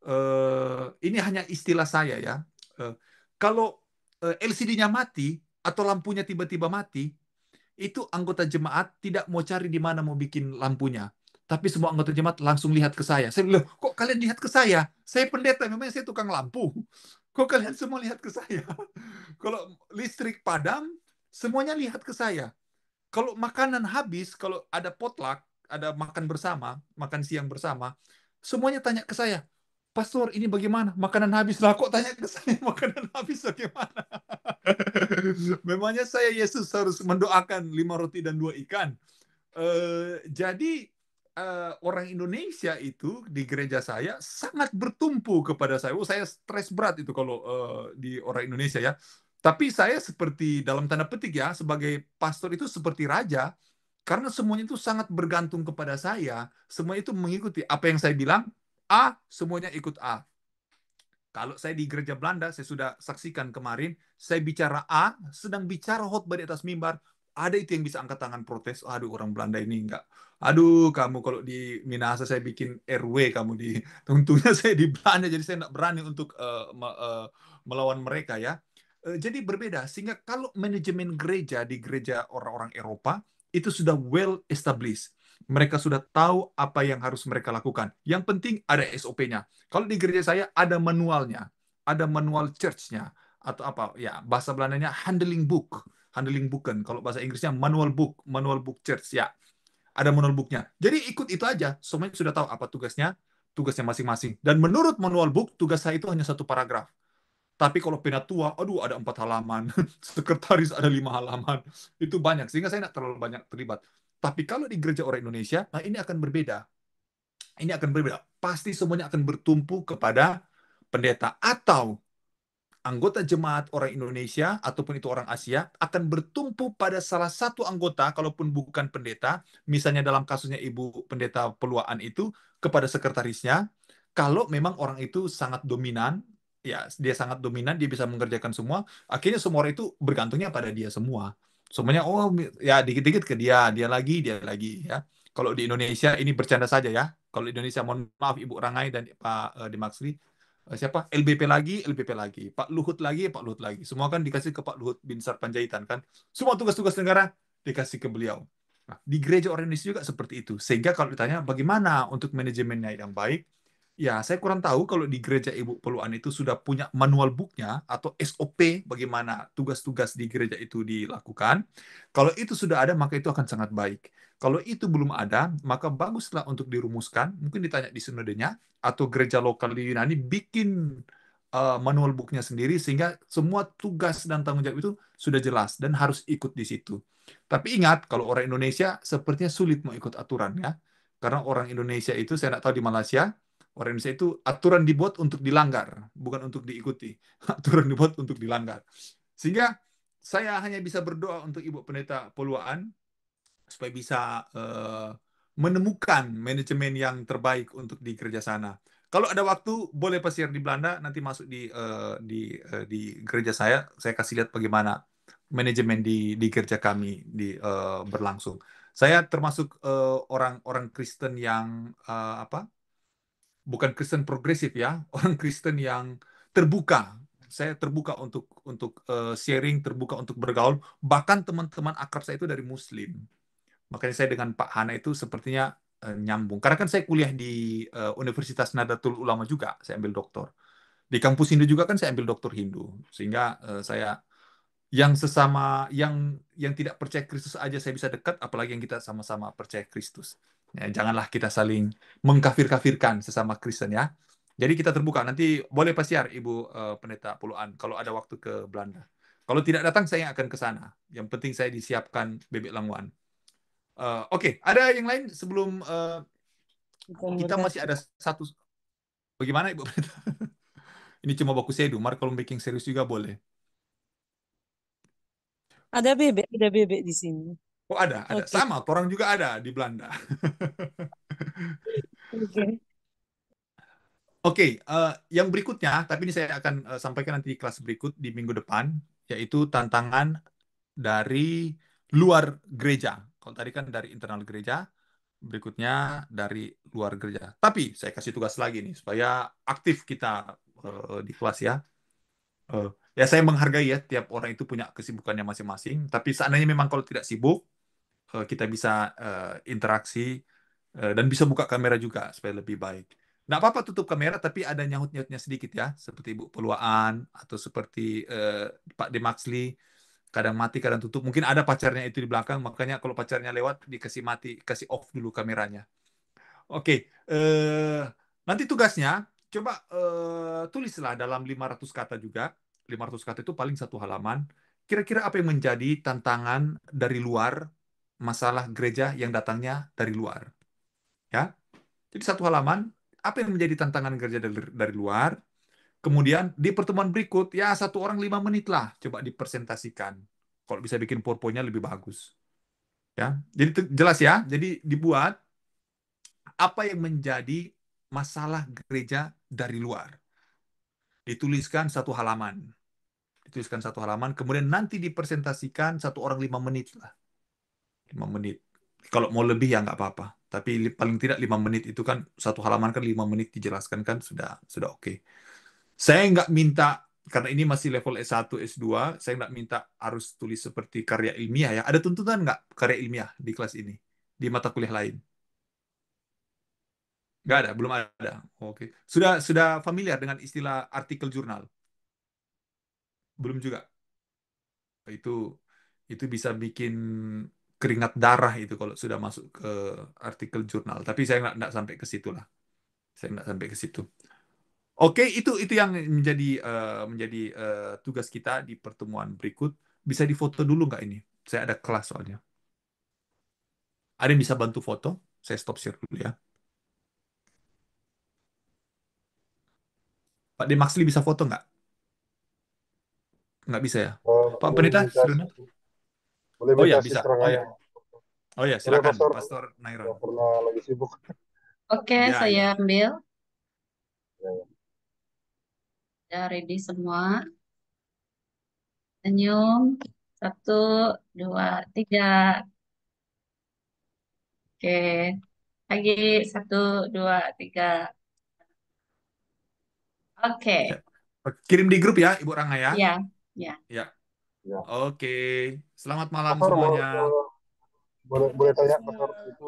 Eh, ini hanya istilah saya ya. Eh, kalau eh, LCD-nya mati atau lampunya tiba-tiba mati, itu anggota jemaat tidak mau cari di mana mau bikin lampunya. Tapi semua anggota jemaat langsung lihat ke saya. Saya bilang, kok kalian lihat ke saya? Saya pendeta, memang saya tukang lampu. Kok kalian semua lihat ke saya? Kalau listrik padam, semuanya lihat ke saya. Kalau makanan habis, kalau ada potluck, ada makan bersama, makan siang bersama, semuanya tanya ke saya, Pastor, ini bagaimana? Makanan habis lah. Kok tanya ke saya makanan habis bagaimana? Memangnya saya Yesus harus mendoakan lima roti dan dua ikan. Eh, jadi eh, orang Indonesia itu di gereja saya sangat bertumpu kepada saya. Oh, saya stres berat itu kalau eh, di orang Indonesia ya. Tapi saya seperti dalam tanda petik ya, sebagai pastor itu seperti raja. Karena semuanya itu sangat bergantung kepada saya. Semua itu mengikuti apa yang saya bilang. A, semuanya ikut A. Kalau saya di gereja Belanda, saya sudah saksikan kemarin, saya bicara A, sedang bicara khotbah di atas mimbar, ada itu yang bisa angkat tangan protes. Aduh, orang Belanda ini enggak. Aduh, kamu kalau di Minahasa saya bikin RW, kamu di tentunya saya di Belanda, jadi saya enggak berani untuk uh, uh, melawan mereka ya. Uh, jadi berbeda, sehingga kalau manajemen gereja di gereja orang-orang Eropa itu sudah well established. Mereka sudah tahu apa yang harus mereka lakukan. Yang penting ada SOP-nya. Kalau di gereja saya ada manualnya, ada manual church-nya atau apa ya bahasa Belandanya handling book, handling booken. Kalau bahasa Inggrisnya manual book, manual book church ya. Ada manual booknya. Jadi ikut itu aja. Semuanya sudah tahu apa tugasnya, tugasnya masing-masing. Dan menurut manual book, tugas saya itu hanya satu paragraf. Tapi kalau penatua, aduh ada empat halaman, sekretaris ada lima halaman, itu banyak. Sehingga saya tidak terlalu banyak terlibat. Tapi kalau di gereja orang Indonesia, nah ini akan berbeda. Ini akan berbeda. Pasti semuanya akan bertumpu kepada pendeta atau anggota jemaat orang Indonesia ataupun itu orang Asia akan bertumpu pada salah satu anggota kalaupun bukan pendeta, misalnya dalam kasusnya Ibu pendeta peluaan itu kepada sekretarisnya. Kalau memang orang itu sangat dominan ya dia sangat dominan, dia bisa mengerjakan semua. Akhirnya semua orang itu bergantungnya pada dia semua. Semuanya oh ya dikit-dikit ke dia, dia lagi, dia lagi ya. Kalau di Indonesia ini bercanda saja ya. Kalau di Indonesia mohon maaf Ibu Rangai dan Pak uh, siapa LBP lagi, LBP lagi, Pak Luhut lagi, Pak Luhut lagi. Semua kan dikasih ke Pak Luhut bin Sarpanjaitan kan. Semua tugas-tugas negara dikasih ke beliau. Nah, di gereja orang juga seperti itu. Sehingga kalau ditanya bagaimana untuk manajemennya yang baik, Ya, saya kurang tahu kalau di gereja Ibu Peluan itu sudah punya manual booknya atau SOP bagaimana tugas-tugas di gereja itu dilakukan. Kalau itu sudah ada, maka itu akan sangat baik. Kalau itu belum ada, maka baguslah untuk dirumuskan. Mungkin ditanya di sinodenya atau gereja lokal di Yunani bikin uh, manual booknya sendiri sehingga semua tugas dan tanggung jawab itu sudah jelas dan harus ikut di situ. Tapi ingat, kalau orang Indonesia sepertinya sulit mau ikut aturan ya. Karena orang Indonesia itu saya tidak tahu di Malaysia, Orang Indonesia itu aturan dibuat untuk dilanggar, bukan untuk diikuti. Aturan dibuat untuk dilanggar. Sehingga saya hanya bisa berdoa untuk Ibu Pendeta Poluaan supaya bisa uh, menemukan manajemen yang terbaik untuk di gereja sana. Kalau ada waktu boleh pasir di Belanda nanti masuk di uh, di uh, di gereja saya, saya kasih lihat bagaimana manajemen di di gereja kami di uh, berlangsung. Saya termasuk orang-orang uh, Kristen yang uh, apa? Bukan Kristen progresif ya, orang Kristen yang terbuka. Saya terbuka untuk untuk uh, sharing, terbuka untuk bergaul. Bahkan teman-teman akrab saya itu dari Muslim. Makanya saya dengan Pak Hana itu sepertinya uh, nyambung. Karena kan saya kuliah di uh, Universitas Nadatul Ulama juga, saya ambil doktor. Di kampus Hindu juga kan saya ambil doktor Hindu, sehingga uh, saya yang sesama yang yang tidak percaya Kristus aja saya bisa dekat, apalagi yang kita sama-sama percaya Kristus. Ya, janganlah kita saling mengkafir-kafirkan sesama Kristen ya. Jadi kita terbuka. Nanti boleh pasiar Ibu uh, Pendeta Puluhan kalau ada waktu ke Belanda. Kalau tidak datang saya akan ke sana. Yang penting saya disiapkan bebek languan. Uh, Oke, okay. ada yang lain sebelum uh, kita masih ada satu. Bagaimana Ibu Pendeta? Ini cuma baku sedu. Mar kalau making serius juga boleh. Ada bebek, ada bebek di sini. Oh ada, ada. Okay. Sama, orang juga ada di Belanda. Oke. Okay. Okay, uh, eh, yang berikutnya, tapi ini saya akan uh, sampaikan nanti di kelas berikut di minggu depan, yaitu tantangan dari luar gereja. Kalau tadi kan dari internal gereja, berikutnya dari luar gereja. Tapi saya kasih tugas lagi nih, supaya aktif kita uh, di kelas ya. Uh, ya saya menghargai ya, tiap orang itu punya kesibukannya masing-masing. Tapi seandainya memang kalau tidak sibuk, uh, kita bisa uh, interaksi uh, dan bisa buka kamera juga supaya lebih baik. Nggak apa-apa tutup kamera, tapi ada nyahut-nyahutnya sedikit ya, seperti Ibu Peluaan atau seperti uh, Pak Demaxli, kadang mati, kadang tutup. Mungkin ada pacarnya itu di belakang, makanya kalau pacarnya lewat dikasih mati, kasih off dulu kameranya. Oke, okay. uh, nanti tugasnya coba uh, tulislah dalam 500 kata juga. 500 kata itu paling satu halaman. Kira-kira apa yang menjadi tantangan dari luar masalah gereja yang datangnya dari luar. Ya. Jadi satu halaman, apa yang menjadi tantangan gereja dari, dari luar? Kemudian di pertemuan berikut, ya satu orang lima menit lah, coba dipresentasikan. Kalau bisa bikin powerpoint lebih bagus. Ya, jadi jelas ya. Jadi dibuat apa yang menjadi masalah gereja dari luar. Dituliskan satu halaman. Dituliskan satu halaman, kemudian nanti dipresentasikan satu orang lima menit lah lima menit. Kalau mau lebih ya nggak apa-apa. Tapi paling tidak lima menit itu kan satu halaman kan lima menit dijelaskan kan sudah sudah oke. Okay. Saya nggak minta karena ini masih level S1, S2, saya nggak minta harus tulis seperti karya ilmiah ya. Ada tuntutan nggak karya ilmiah di kelas ini? Di mata kuliah lain? Nggak ada, belum ada. Oke. Sudah sudah familiar dengan istilah artikel jurnal? Belum juga. Itu itu bisa bikin keringat darah itu kalau sudah masuk ke artikel jurnal. Tapi saya nggak nggak sampai ke situ lah. Saya nggak sampai ke situ. Oke, itu itu yang menjadi uh, menjadi uh, tugas kita di pertemuan berikut. Bisa difoto dulu nggak ini? Saya ada kelas soalnya. Ada yang bisa bantu foto? Saya stop share dulu ya. Pak Demaksli bisa foto nggak? Nggak bisa ya? Oh, Pak Pendeta, sudah? Boleh oh ya bisa. Oh ya. Oh ya, silakan Pastor, Pastor Nairon. Pernah lagi sibuk. Oke, ya, saya ya. ambil. Ya, ya. Udah ready semua. Senyum. Satu, dua, tiga. Oke. Lagi. Satu, dua, tiga. Oke. Ya. Kirim di grup ya, Ibu Ranga ya. Ya, ya. Ya. Ya. Oke. Selamat malam Pastor, semuanya. mau- boleh boleh tanya, Pastor, itu